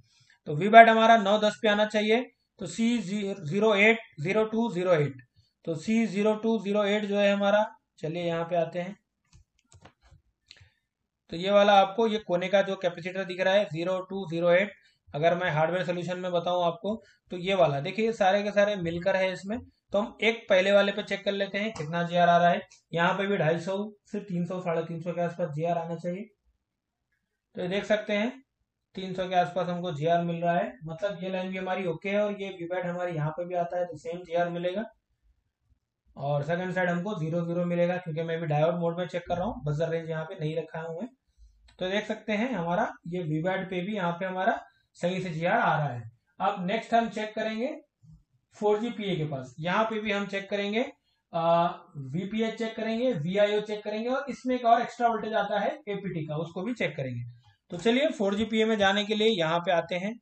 S1: तो वी हमारा नौ दस पे आना चाहिए। तो C zero eight zero two zero eight तो C zero two zero eight जो है हमारा, चलिए यहाँ पे आते हैं। तो ये वाला आपको, ये कोने का जो कैपेसिटर दिख रहा है ज़ीरो टू ज़ीरो एट अगर मैं हार्डवेयर सोल्यूशन में बताऊँ आपको तो ये वाला। देखिए सारे के सारे मिलकर है इसमें। तो हम एक पहले वाले पे चेक कर लेते हैं, कितना जी आ रहा है। यहाँ पे भी ढाई सौ से तीन सौ, साढ़े तीन सौ के आसपास जीआर आना चाहिए। तो ये देख सकते हैं, तीन सौ के आसपास हमको जीआर मिल रहा है। मतलब ये लाइन भी हमारी ओके है और ये वीपैट हमारी यहाँ पे भी आता है तो सेम जी मिलेगा। और सेकंड साइड हमको ज़ीरो ज़ीरो मिलेगा, क्योंकि मैं भी डायोड मोड में चेक कर रहा हूँ बजर रेंज यहाँ पे नहीं रखा हूँ मैं तो देख सकते हैं हमारा, ये वीबैड पे भी यहाँ पे हमारा सही से जीआर आ रहा है। अब नेक्स्ट हम चेक करेंगे फोर जी के पास। यहाँ पे भी हम चेक करेंगे वीपीएच चेक करेंगे वीआईओ चेक करेंगे, और इसमें एक और एक्स्ट्रा वोल्टेज आता है एपीटी का, उसको भी चेक करेंगे। तो चलिए फोर जी में जाने के लिए यहाँ पे आते हैं,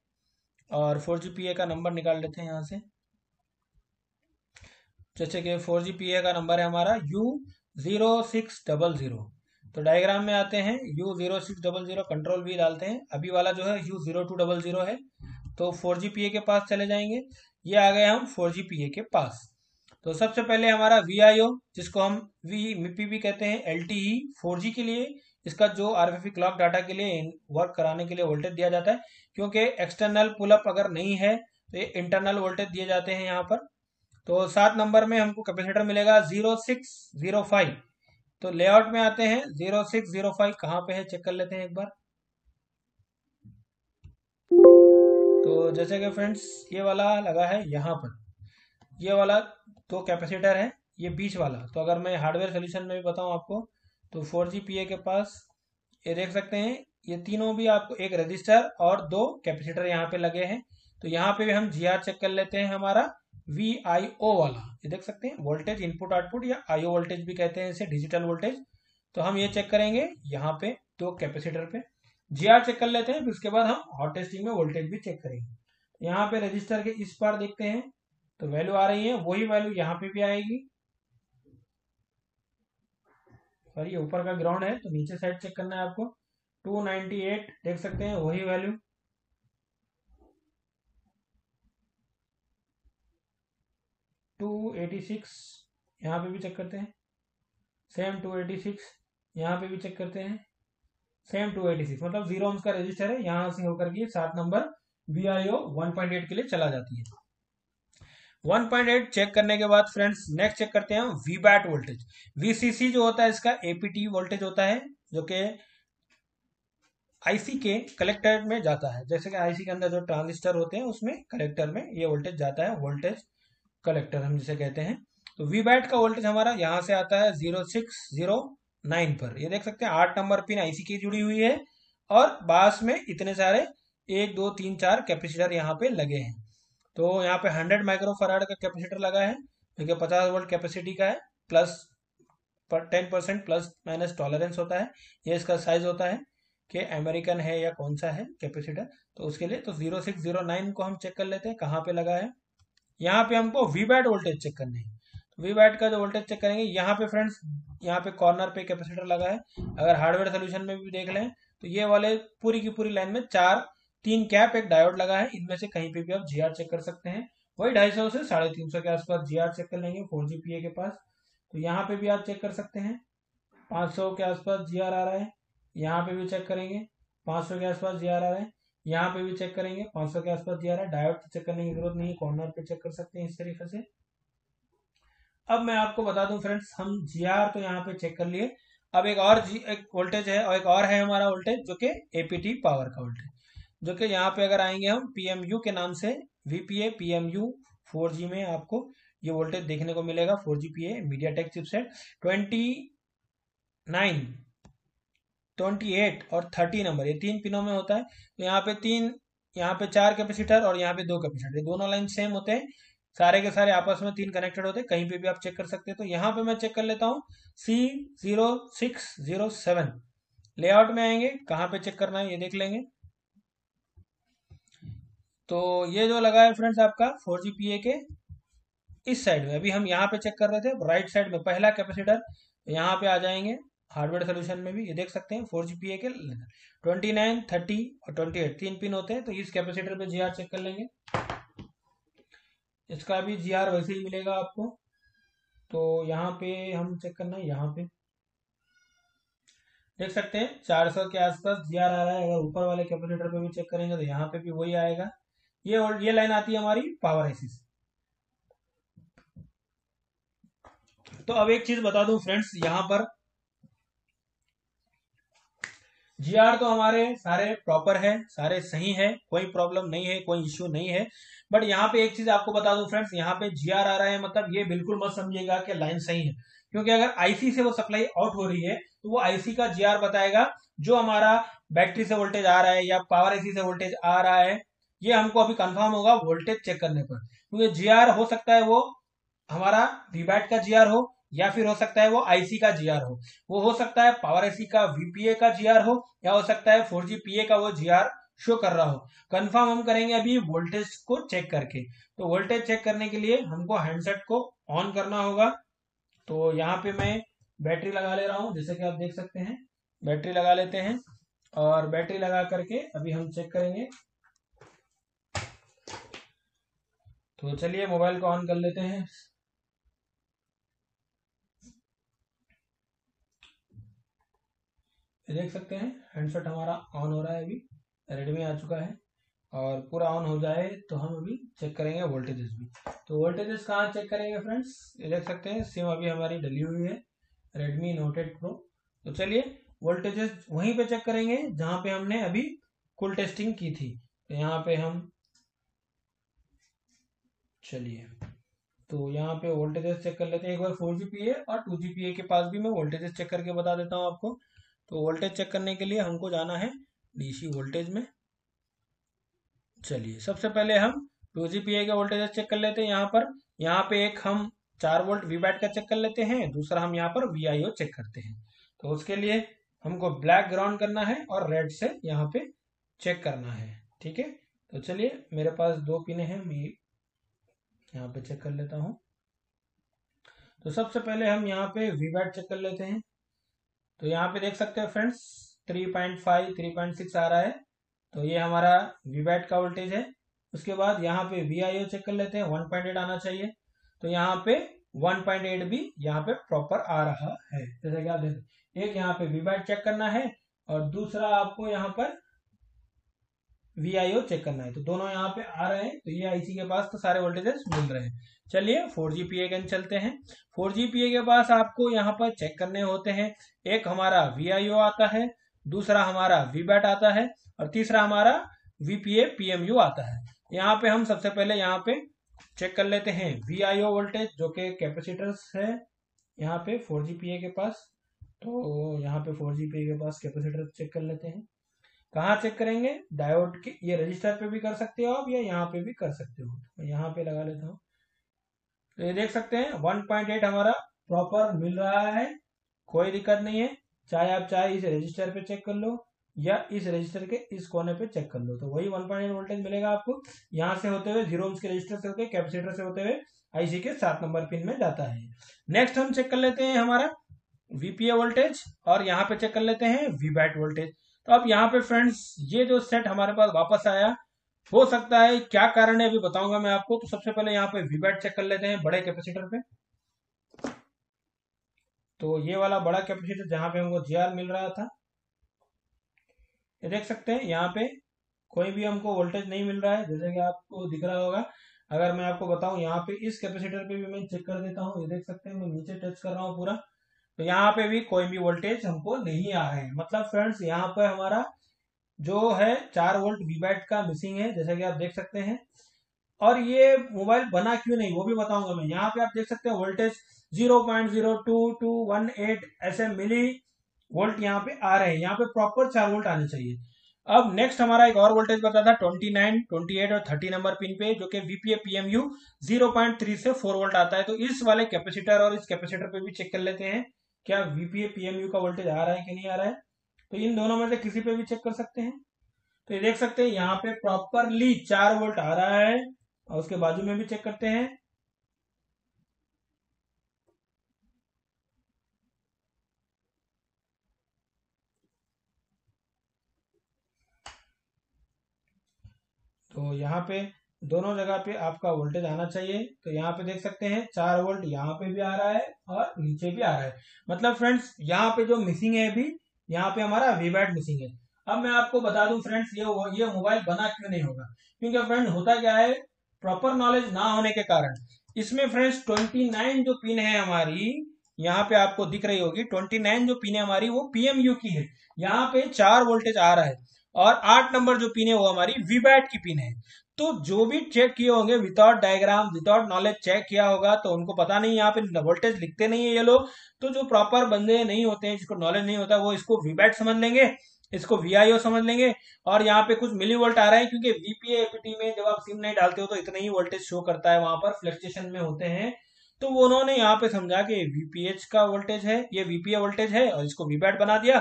S1: और फोर जी का नंबर निकाल लेते हैं यहाँ से। जैसे कि फोर जी पी ए का नंबर है हमारा, U zero six double zero. तो डायग्राम में आते हैं, U zero six double zero, control भी डालते हैं। अभी वाला जो है, U zero two double zero है। तो फोर जी पी ए के पास चले जाएँगे। ये आ गए हम फोर जी पी ए के पास। तो सबसे पहले हमारा वी आई ओ जिसको हम वी पी भी कहते हैं L T E four G के लिए, इसका जो आर क्लॉक डाटा के लिए वर्क कराने के लिए वोल्टेज दिया जाता है। क्योंकि एक्सटर्नल पुलअप अगर नहीं है तो ये इंटरनल वोल्टेज दिए जाते हैं यहाँ पर। तो सात नंबर में हमको कैपेसिटर मिलेगा ज़ीरो सिक्स ज़ीरो फाइव। तो लेआउट में आते हैं, ज़ीरो सिक्स ज़ीरो फाइव कहाँ पे है? चेक कर लेते हैं एक बार। तो जैसे कि फ्रेंड्स, ये वाला लगा है यहाँ पर। ये वाला दो कैपेसिटर है, ये बीच वाला। तो अगर मैं हार्डवेयर सोल्यूशन में भी बताऊँ आपको तो फोर जी पी ए के पास ये देख सकते हैं, ये तीनों भी आपको एक रजिस्टर और दो कैपेसिटर यहाँ पे लगे हैं। तो यहाँ पे भी हम जी आर चेक कर लेते हैं हमारा। वी आई ओ वाला। ये देख सकते हैं वोल्टेज इनपुट आउटपुट या आईओ वोल्टेज भी कहते हैं इसे डिजिटल वोल्टेज तो हम ये चेक करेंगे, यहाँ पे दो कैपेसिटर पे। जी आर चेक कर लेते हैं, फिर उसके बाद हम हॉट टेस्टिंग में वोल्टेज भी चेक करेंगे। यहाँ पे रजिस्टर के इस पार देखते हैं तो वैल्यू आ रही है, वही वैल्यू यहाँ पे भी आएगी। सॉरी ऊपर का ग्राउंड है तो नीचे साइड चेक करना है आपको। 298 देख सकते हैं, वही वैल्यू टू एटी सिक्स यहाँ पे भी चेक करते हैं। सेम टू एटी सिक्स यहाँ पे भी चेक करते हैं। सेम टू एटी सिक्स मतलब ज़ीरो का रजिस्टर है, यहाँ से होकर के सात number B I O one point eight के लिए चला जाती है। 1.8 चेक करने के बाद फ्रेंड्स नेक्स्ट चेक करते हैं वी बैट वोल्टेज वीसीसी जो होता है, इसका एपीटी वोल्टेज होता है, जो कि आईसी के कलेक्टर में जाता है। जैसे कि आईसी के अंदर जो ट्रांजिस्टर होते हैं, उसमें कलेक्टर में ये वोल्टेज जाता है। वोल्टेज कलेक्टर हम जिसे कहते हैं। तो वी बैट का वोल्टेज हमारा यहाँ से आता है ज़ीरो सिक्स ज़ीरो नाइन पर। ये देख सकते हैं, आठ नंबर पिन आईसी की जुड़ी हुई है और बास में इतने सारे एक, दो, तीन, चार कैपेसिटर यहाँ पे लगे हैं। तो यहाँ पे 100 माइक्रो फराड का कैपेसिटर लगा है, क्योंकि पचास वोल्ट कैपेसिटी का है plus ten percent plus minus tolerance होता है। ये इसका साइज़ होता है कि अमेरिकन है या कौन सा है कैपेसिटर तो उसके लिए तो ज़ीरो सिक्स ज़ीरो नाइन को हम चेक कर लेते हैं, कहाँ पे लगा है। यहाँ पे हमको वी बैट वोल्टेज चेक करनी है। तो वी बैट का जो वोल्टेज चेक करेंगे, यहाँ पे फ्रेंड्स यहाँ पे कॉर्नर पे कैपेसिटर लगा है। अगर हार्डवेयर सोल्यूशन में भी देख लें तो ये वाले पूरी की पूरी लाइन में चार, तीन कैप एक डायोड लगा है। इनमें से कहीं पे भी आप जीआर चेक कर सकते हैं। वही ढाई सौ से साढ़े तीन सौ के आसपास जीआर चेक कर लेंगे फोर जी पी ए के पास। तो यहाँ पे भी आप चेक कर सकते हैं। पाँच सौ के आसपास जीआर आ रहा है। यहाँ पे भी चेक करेंगे। पाँच सौ के आसपास जीआर आ रहा है। यहाँ पे भी चेक करेंगे 500 के आसपास दिया रहा है डायोड चेक करने की ज़रूरत नहीं कॉर्नर पे चेक कर सकते हैं इस तरीके से। अब मैं आपको बता दूँ फ्रेंड्स हम जीआर तो यहाँ पे चेक कर लिए। अब एक और जी एक वोल्टेज है, और एक और है हमारा वोल्टेज जो कि एपीटी पावर का वोल्टेज जो कि यहाँ पे अगर आएँगे हम पीएमयू के नाम से वीपीए पीएमयू 4G में आपको ये वोल्टेज देखने को मिलेगा four G P A MediaTek chipset 29 28 और 30 नंबर, ये तीन पिनों में होता है। तो यहाँ पे तीन, यहाँ पे चार कैपेसिटर और यहाँ पे दो कैपेसिटर, ये दोनों लाइन सेम होते हैं। सारे के सारे आपस में तीन कनेक्टेड होते हैं, कहीं पे भी आप चेक कर सकते हैं। तो यहाँ पे मैं चेक कर लेता हूँ C zero six zero seven layout में आएँगे, कहाँ पे चेक करना है ये देख लेंगे। तो ये जो लगा है फ्रेंड्स आपका फोर जी के, इस साइड में। अभी हम यहाँ पे चेक कर रहे थे राइट साइड में पहला कैपेसिटर यहाँ पे आ जाएँगे। हार्डवेयर सोल्यूशन में भी, ये देख सकते हैं, फोर जीपीए के ट्वेंटी नाइन, थर्टी और ट्वेंटी एट, तीन पिन होते हैं तो इस कैपेसिटर पे जीआर चेक कर लेंगे। इसका भी जीआर वैसे ही मिलेगा आपको। तो यहाँ पे हम चेक करना है, यहाँ पे। देख सकते हैं 400 के आसपास जीआर आ रहा है, अगर ऊपर वाले कैपेसिटर पे भी चेक करेंगे तो यहाँ पे भी वही आएगा। ये ये लाइन आती है हमारी पावर एसी तो अब एक चीज़ बता दूँ फ्रेंड्स यहाँ पर जीआर तो हमारे सारे प्रॉपर है, सारे सही है, कोई प्रॉब्लम नहीं है, कोई इश्यू नहीं है। बट यहाँ पे एक चीज़ आपको बता दूँ फ्रेंड्स यहाँ पे जीआर आ रहा है मतलब ये बिल्कुल मत समझिएगा कि लाइन सही है। क्योंकि अगर आईसी से वो सप्लाई आउट हो रही है तो वो आईसी का जीआर बताएगा, जो हमारा बैटरी से वोल्टेज आ रहा है या पावर एसी से वोल्टेज आ रहा है, ये हमको अभी कंफर्म होगा वोल्टेज चेक करने पर। क्योंकि जीआर हो सकता है वो हमारा वीबैट का जीआर हो या फिर हो सकता है वो आईसी का जीआर हो। वो हो सकता है पावर आईसी का वीपीए का जीआर हो, या हो सकता है फोर पीए का वो जीआर शो कर रहा हो। कंफर्म हम करेंगे अभी वोल्टेज को चेक करके। तो वोल्टेज चेक करने के लिए हमको हैंडसेट को ऑन करना होगा। तो यहाँ पे मैं बैटरी लगा ले रहा हूँ, जैसे कि आप देख सकते हैं। बैटरी लगा लेते हैं और बैटरी लगा करके अभी हम चेक करेंगे। तो चलिए मोबाइल को ऑन कर लेते हैं। देख सकते हैं हैंडसेट हमारा ऑन हो रहा है अभी रेडमी आ चुका है, और पूरा ऑन हो जाए तो हम अभी चेक करेंगे वोल्टेजेस भी। तो वोल्टेजेस कहाँ चेक करेंगे फ्रेंड्स ये देख सकते हैं सिम अभी हमारी डली हुई है रेडमी नोट एट प्रो तो चलिए वोल्टेजेस वहीं पे चेक करेंगे, जहाँ पे हमने अभी कुल टेस्टिंग की थी। तो यहाँ पे हम, चलिए तो यहाँ पे वोल्टेजेस चेक कर लेते हैं, एक बार फोर जी और टू जी के पास भी मैं वोल्टेजेस चेक करके बता देता हूँ आपको। तो वोल्टेज चेक करने के लिए हमको जाना है डीसी वोल्टेज में। चलिए, सबसे पहले हम टू जी पी का वोल्टेज चेक कर लेते हैं यहाँ पर। यहाँ पे एक हम चार वोल्ट वी का चेक कर लेते हैं, दूसरा हम यहाँ पर वीआईओ चेक करते हैं। तो उसके लिए हमको ब्लैक ग्राउंड करना है और रेड से यहाँ पे चेक करना है, ठीक है? तो चलिए, मेरे पास दो पिने हैं, मैं यहाँ पे चेक कर लेता हूँ। तो सबसे पहले हम यहाँ पे वी चेक कर लेते हैं। तो यहाँ पे देख सकते हो फ्रेंड्स 3.5 3.6 आ रहा है। तो ये हमारा वीबैट का वोल्टेज है। उसके बाद यहाँ पे वी चेक कर लेते हैं 1.8 आना चाहिए। तो यहाँ पे 1.8 भी यहाँ पे प्रॉपर आ रहा है। जैसे कि आप देख एक यहाँ पे वीबैट चेक करना है और दूसरा आपको यहाँ पर वी आई चेक करना है। तो दोनों यहाँ पे आ रहे हैं तो ये आईसी के पास तो सारे वोल्टेजेस मिल रहे हैं। चलिए फोर जी पी गन चलते हैं। फोर जी पी ए के पास आपको यहाँ पर चेक करने होते हैं। एक हमारा वीआईओ आता है, दूसरा हमारा वी बैट आता है, और तीसरा हमारा वीपीए पीएमयू आता है। यहाँ पे हम सबसे पहले यहाँ पे चेक कर लेते हैं वी वोल्टेज जो कि कैपेसिटर्स है, यहाँ पे फोर जी पी ए के पास। तो यहाँ पे फोर जी के पास कैपेसिटर चेक कर लेते हैं। कहाँ चेक करेंगे? डायोड के, ये रजिस्टर पे भी कर सकते हो आप या यहाँ पे भी कर सकते हो? तो यहाँ पे लगा लेता हूँ। तो ये देख सकते हैं 1.8 हमारा प्रॉपर मिल रहा है। कोई दिक्कत नहीं है। चाहे आप, चाहे इस रजिस्टर पे चेक कर लो या इस रजिस्टर के इस कोने पे चेक कर लो। तो वही 1.8 वोल्टेज मिलेगा आपको। यहाँ से होते हुए ज़ीरो के रजिस्टर से होते कैपेसिटर से होते हुए आईसी के सात नंबर पिन में जाता है। नेक्स्ट हम चेक कर लेते हैं हमारा वीपीए वोल्टेज और यहाँ पे चेक कर लेते हैं वीबैट वोल्टेज तो अब यहाँ पे फ्रेंड्स ये जो सेट हमारे पास वापस आया, हो सकता है क्या कारण है अभी बताऊँगा मैं आपको। तो सबसे पहले यहाँ पे वीबैट चेक कर लेते हैं बड़े कैपेसिटर पे। तो ये वाला बड़ा कैपेसिटर जहाँ पे हमको जीआर मिल रहा था। ये देख सकते हैं, यहाँ पे कोई भी हमको वोल्टेज नहीं मिल रहा है, जैसे कि आपको दिख रहा होगा। अगर मैं आपको बताऊँ, यहाँ पे इस कैपेसिटर पे भी मैं चेक कर देता हूँ, ये देख सकते हैं, मैं नीचे टच कर रहा हूँ पूरा। तो यहाँ पे भी कोई भी वोल्टेज हमको नहीं आ रहे हैं। मतलब फ्रेंड्स यहाँ पर हमारा जो है चार वोल्ट वीबैट का मिसिंग है जैसा कि आप देख सकते हैं। और ये मोबाइल बना क्यों नहीं वो भी बताऊँगा मैं। यहाँ पे आप देख सकते हैं voltage zero point zero two two one eight ऐसे मिली वोल्ट यहाँ पे आ रहे हैं। यहाँ पे प्रॉपर चार वोल्ट आने चाहिए। अब नेक्स्ट हमारा एक और वोल्टेज बता था 29, 28 और 30 नंबर पिन पे जो कि वीपीए पीएमयू 0.3 से 4 वोल्ट आता है। तो इस वाले कैपेसिटर और इस कैपेसिटर पे भी चेक कर लेते हैं। क्या वीपीए पीएमयू का वोल्टेज आ रहा है कि नहीं आ रहा है? तो इन दोनों में से किसी पे भी चेक कर सकते हैं। तो ये देख सकते हैं, यहाँ पे प्रॉपरली चार वोल्ट आ रहा है और उसके बाजू में भी चेक करते हैं। तो यहाँ पे दोनों जगह पे आपका वोल्टेज आना चाहिए। तो यहाँ पे देख सकते हैं, चार वोल्ट यहाँ पे भी आ रहा है और नीचे भी आ रहा है। मतलब फ्रेंड्स यहाँ पे जो मिसिंग है अभी, यहाँ पे हमारा वीबैट मिसिंग है। अब मैं आपको बता दूँ फ्रेंड्स ये ये मोबाइल बना क्यों नहीं होगा? क्योंकि फ्रेंड होता क्या है? प्रॉपर नॉलेज ना होने के कारण। इसमें फ्रेंड्स 29 जो पिन है हमारी, यहाँ पे आपको दिख रही होगी 29 जो पिन है हमारी, वो पीएमयू की है। यहाँ पे चार वोल्टेज आ रहा है और आठ नंबर जो पिन है वो हमारी वीबैट की पिन है। तो जो भी चेक किए होंगे without diagram without knowledge check किया होगा तो उनको पता नहीं, यहाँ पे वोल्टेज लिखते नहीं है ये लोग। तो जो प्रॉपर बंदे नहीं होते हैं, जिसको नॉलेज नहीं होता, वो इसको वीबैट समझ लेंगे, इसको वीआईओ समझ लेंगे, और यहाँ पे कुछ मिली वोल्ट आ रहा है, क्योंकि वीपीए एपीटी में जब आप सिम नहीं डालते हो तो इतना ही वोल्टेज शो करता है वहाँ पर फ्लक्चुएशन में होते हैं। तो वो उन्होंने यहाँ पे समझा कि वीपीएच का वोल्टेज है, ये वीपीए वोल्टेज है, और इसको वीबैट बना दिया।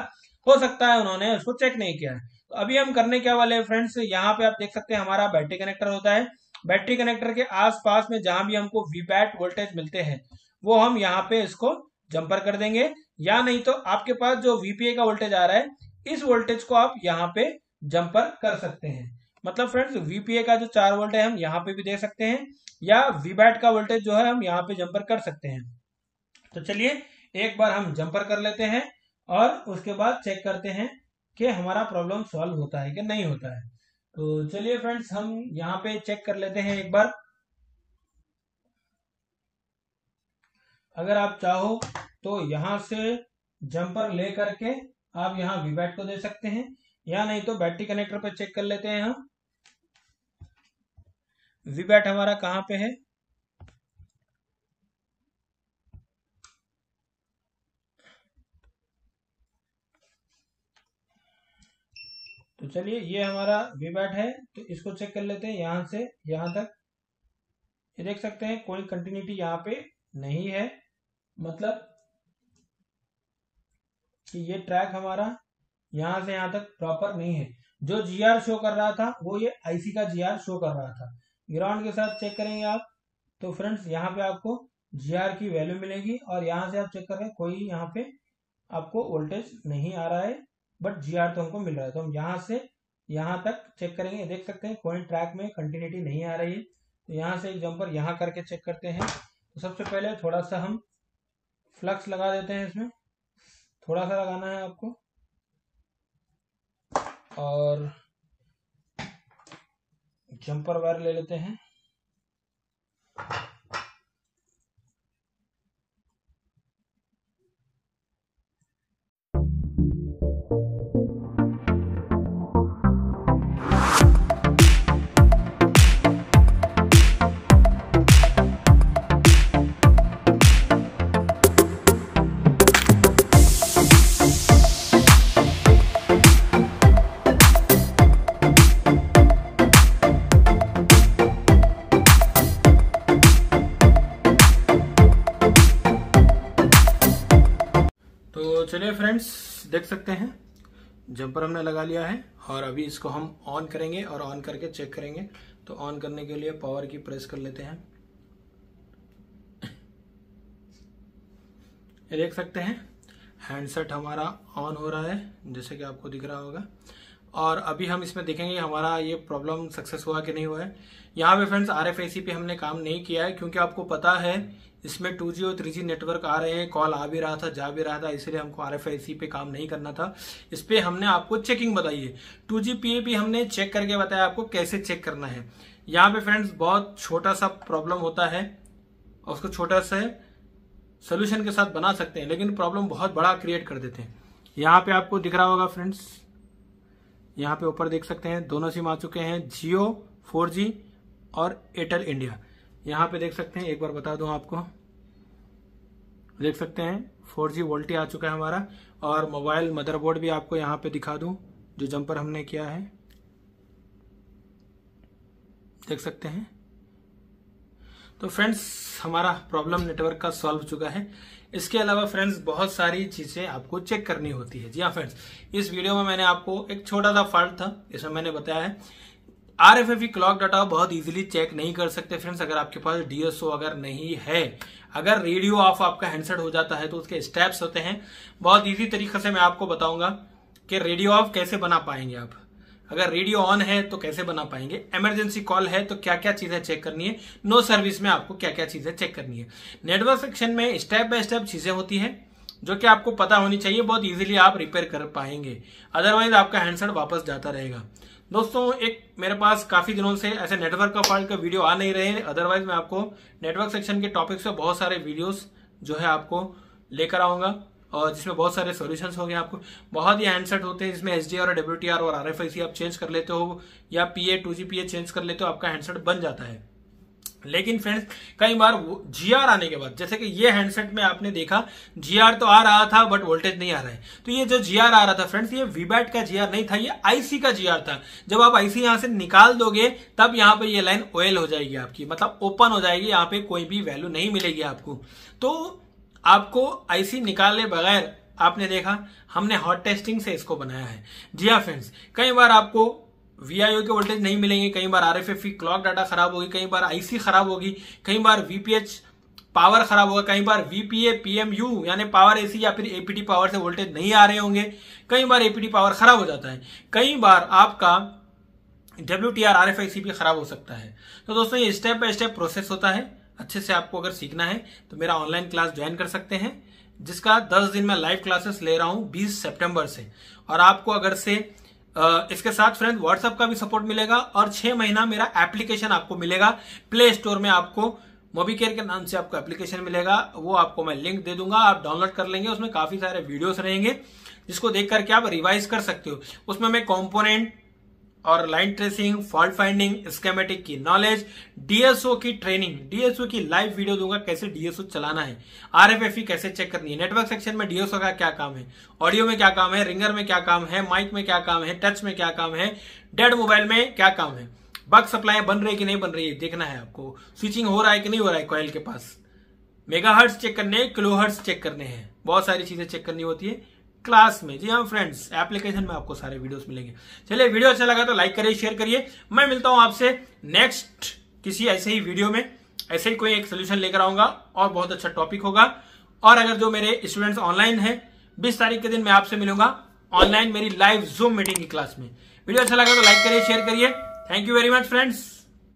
S1: हो सकता है उन्होंने उसको चेक नहीं किया। है तो अभी हम करने क्या वाले हैं फ्रेंड्स यहाँ पे आप देख सकते हैं हमारा बैटरी कनेक्टर होता है। बैटरी कनेक्टर के आसपास में जहाँ भी हमको वीपैट वोल्टेज मिलते हैं, वो हम यहाँ पे इसको जंपर कर देंगे। या नहीं तो आपके पास जो वीपीए का वोल्टेज आ रहा है, इस वोल्टेज को आप यहाँ पे जंपर कर सकते हैं। मतलब फ्रेंड्स वीपीए का जो चार वोल्ट है, हम यहाँ पे भी दे सकते हैं। या वीबैट का वोल्टेज जो है, हम यहाँ पे जंपर कर सकते हैं। तो चलिए, एक बार हम जंपर कर लेते हैं और उसके बाद चेक करते हैं कि हमारा प्रॉब्लम सॉल्व होता है कि नहीं होता है। तो चलिए फ्रेंड्स हम यहाँ पे चेक कर लेते हैं एक बार। अगर आप चाहो तो यहाँ से जंपर ले करके आप यहाँ वीबैट को दे सकते हैं। या नहीं तो बैटरी कनेक्टर पर चेक कर लेते हैं हम। वीबैट हमारा कहाँ पे है? तो चलिए ये हमारा वी बैट है तो इसको चेक कर लेते हैं यहाँ से, यहाँ तक। ये देख सकते हैं, कोई कंटिन्यूटी यहाँ पे नहीं है। मतलब कि ये ट्रैक हमारा यहाँ से यहाँ तक प्रॉपर नहीं है। जो जीआर शो कर रहा था, वो ये आईसी का जीआर शो कर रहा था। ग्राउंड के साथ चेक करेंगे आप तो फ्रेंड्स यहाँ पे आपको जीआर की वैल्यू मिलेगी और यहाँ से आप चेक कर रहे हैं, कोई यहाँ पे आपको वोल्टेज नहीं आ रहा है। बट जी आर तो हमको मिल रहा है। तो हम यहाँ से, यहाँ तक चेक करेंगे। देख सकते हैं कोई ट्रैक में कंटिन्यूटी नहीं आ रही है। तो यहाँ से एक जंपर यहाँ करके चेक करते हैं। तो सबसे पहले थोड़ा सा हम फ्लक्स लगा देते हैं इसमें। थोड़ा सा लगाना है आपको। और जंपर वायर ले लेते हैं। सकते हैं। जंपर हमने लगा लिया है और अभी इसको हम ऑन करेंगे और ऑन करके चेक करेंगे। तो ऑन करने के लिए पावर की प्रेस कर लेते हैं। देख सकते हैं हैंडसेट हमारा ऑन हो रहा है, जैसे कि आपको दिख रहा होगा। और अभी हम इसमें देखेंगे हमारा ये प्रॉब्लम सक्सेस हुआ कि नहीं हुआ है। यहाँ पे फ्रेंड्स आर एफ़ पे हमने काम नहीं किया है, क्योंकि आपको पता है इसमें टू जी और थ्री जी नेटवर्क आ रहे हैं। कॉल आ भी रहा था, जा भी रहा था, इसलिए हमको आर एफ़ आई सी पे काम नहीं करना था। इस पर हमने आपको चेकिंग बताई है। टू जी पी हमने चेक करके बताया आपको कैसे चेक करना है। यहाँ पे फ्रेंड्स बहुत छोटा सा प्रॉब्लम होता है, और उसको छोटा सा सोल्यूशन के साथ बना सकते हैं, लेकिन प्रॉब्लम बहुत बड़ा क्रिएट कर देते हैं। यहाँ पे आपको दिख रहा होगा फ्रेंड्स यहाँ पे ऊपर देख सकते हैं, दोनों सिम आ चुके हैं जियो फोर जी और एयरटेल इंडिया यहाँ पे देख सकते हैं, एक बार बता दूँ आपको। देख सकते हैं, फोर जी वोल्टी आ चुका है हमारा, और मोबाइल मदरबोर्ड भी आपको यहाँ पे दिखा दूँ, जो जंपर हमने किया है। देख सकते हैं। तो फ्रेंड्स, हमारा प्रॉब्लम नेटवर्क का सॉल्व चुका है। इसके अलावा फ्रेंड्स, बहुत सारी चीज़ें आपको चेक करनी होती है। जी हाँ फ्रेंड्स, इस वीडियो में मैंने आपको एक छोटा सा फॉल्ट था इसमें मैंने बताया है R F F clock data बहुत इजीली चेक नहीं कर सकते फ्रेंड्स अगर आपके पास डीएसओ अगर नहीं है। अगर रेडियो ऑफ़ आपका हैंडसेट हो जाता है तो उसके स्टेप्स होते हैं। बहुत इजी तरीके से मैं आपको बताऊँगा कि रेडियो ऑफ़ कैसे बना पाएँगे आप। अगर रेडियो ऑन है तो कैसे बना पाएँगे? इमरजेंसी कॉल है तो क्या क्या चीज़ें चेक करनी है? नो सर्विस में आपको क्या क्या चीज़ें चेक करनी है? नेटवर्क सेक्शन में स्टेप बाय स्टेप चीज़ें होती है, जो कि आपको पता होनी चाहिए, बहुत इजीली आप रिपेयर कर पाएँगे। अदरवाइज़ आपका हैंडसेट वापस जाता रहेगा। दोस्तों, एक मेरे पास काफ़ी दिनों से ऐसे नेटवर्क का फॉल्ट का वीडियो आ नहीं रहे अदरवाइज़ मैं आपको नेटवर्क सेक्शन के टॉपिक्स पे बहुत सारे वीडियोस जो है आपको लेकर आऊँगा और जिसमें बहुत सारे सॉल्यूशंस होंगे आपको। बहुत ही हैंडसेट होते हैं, जिसमें एस और डब्ल्यूटीआर और आर आप चेंज कर लेते हो या P A two G P A change कर लेते हो, आपका हैंडसेट बन जाता है। लेकिन फ्रेंड्स, कई बार जीआर आने के बाद, जैसे कि ये हैंडसेट में आपने देखा जीआर तो आ रहा था बट वोल्टेज नहीं आ रहा है। तो ये जो जीआर आ रहा था फ्रेंड्स ये वीबैट का जीआर नहीं था, ये आईसी का जीआर था। जब आप आईसी यहाँ से निकाल दोगे, तब यहाँ पे ये लाइन ओएल हो जाएगी आपकी मतलब ओपन हो जाएगी, यहाँ पे कोई भी वैल्यू नहीं मिलेगी आपको। तो आपको आईसी निकाले बगैर आपने देखा, हमने हॉट टेस्टिंग से इसको बनाया है। जी हाँ फ्रेंड्स कई बार आपको वीआईओ के वोल्टेज नहीं मिलेंगे, कई बार आर एफ़ क्लॉक डाटा खराब होगी, कई बार आईसी खराब होगी, कई बार वीपीएच पावर खराब होगा, कई बार वीपीए पीएमयू यानी पावर एसी या फिर एपीटी पावर से वोल्टेज नहीं आ रहे होंगे, कई बार एपीटी पावर खराब हो जाता है, कई बार आपका W T R R F I C भी खराब हो सकता है। तो दोस्तों, ये स्टेप बाय स्टेप प्रोसेस होता है, अच्छे से आपको अगर सीखना है तो मेरा ऑनलाइन क्लास ज्वाइन कर सकते हैं, जिसका 10 दिन में लाइव क्लासेस ले रहा हूँ 20 सितंबर से। और आपको अगर से इसके साथ फ्रेंड व्हाट्सएप का भी सपोर्ट मिलेगा और छह महीना मेरा एप्लीकेशन आपको मिलेगा। प्ले स्टोर में आपको मोबी केयर के नाम से आपको एप्लीकेशन मिलेगा। वो आपको मैं लिंक दे दूँगा, आप डाउनलोड कर लेंगे। उसमें काफ़ी सारे वीडियोस रहेंगे, जिसको देख करके आप रिवाइज कर सकते हो। उसमें मैं कॉम्पोनेंट और line tracing fault finding schematic की नॉलेज डीएसओ की ट्रेनिंग डीएसओ की लाइव वीडियो दूँगा, कैसे डीएसओ चलाना है आरएफएफई कैसे चेक करनी है नेटवर्क सेक्शन में डीएसओ का क्या काम है ऑडियो में क्या काम है रिंगर में क्या काम है माइक में क्या काम है टच में क्या काम है डेड मोबाइल में क्या काम है बग सप्लाई बन रही है कि नहीं बन रही है, देखना है आपको स्विचिंग हो रहा है कि नहीं हो रहा है कॉयल के पास मेगा चेक करने किलो चेक करने हैं, बहुत सारी चीज़ें चेक करनी होती है क्लास में। जी हाँ फ्रेंड्स एप्लीकेशन में आपको सारे वीडियोस मिलेंगे। चलिए वीडियो अच्छा लगा तो लाइक करिए शेयर करिए। मैं मिलता हूँ आपसे नेक्स्ट किसी ऐसे ही वीडियो में। ऐसे ही कोई एक सोल्यूशन लेकर आऊँगा और बहुत अच्छा टॉपिक होगा। और अगर जो मेरे स्टूडेंट्स ऑनलाइन है, बीस तारीख के दिन मैं आपसे मिलूँगा ऑनलाइन मेरी लाइव जूम मीटिंग की क्लास में। वीडियो अच्छा लगा तो लाइक करिए शेयर करिए। Thank you very much friends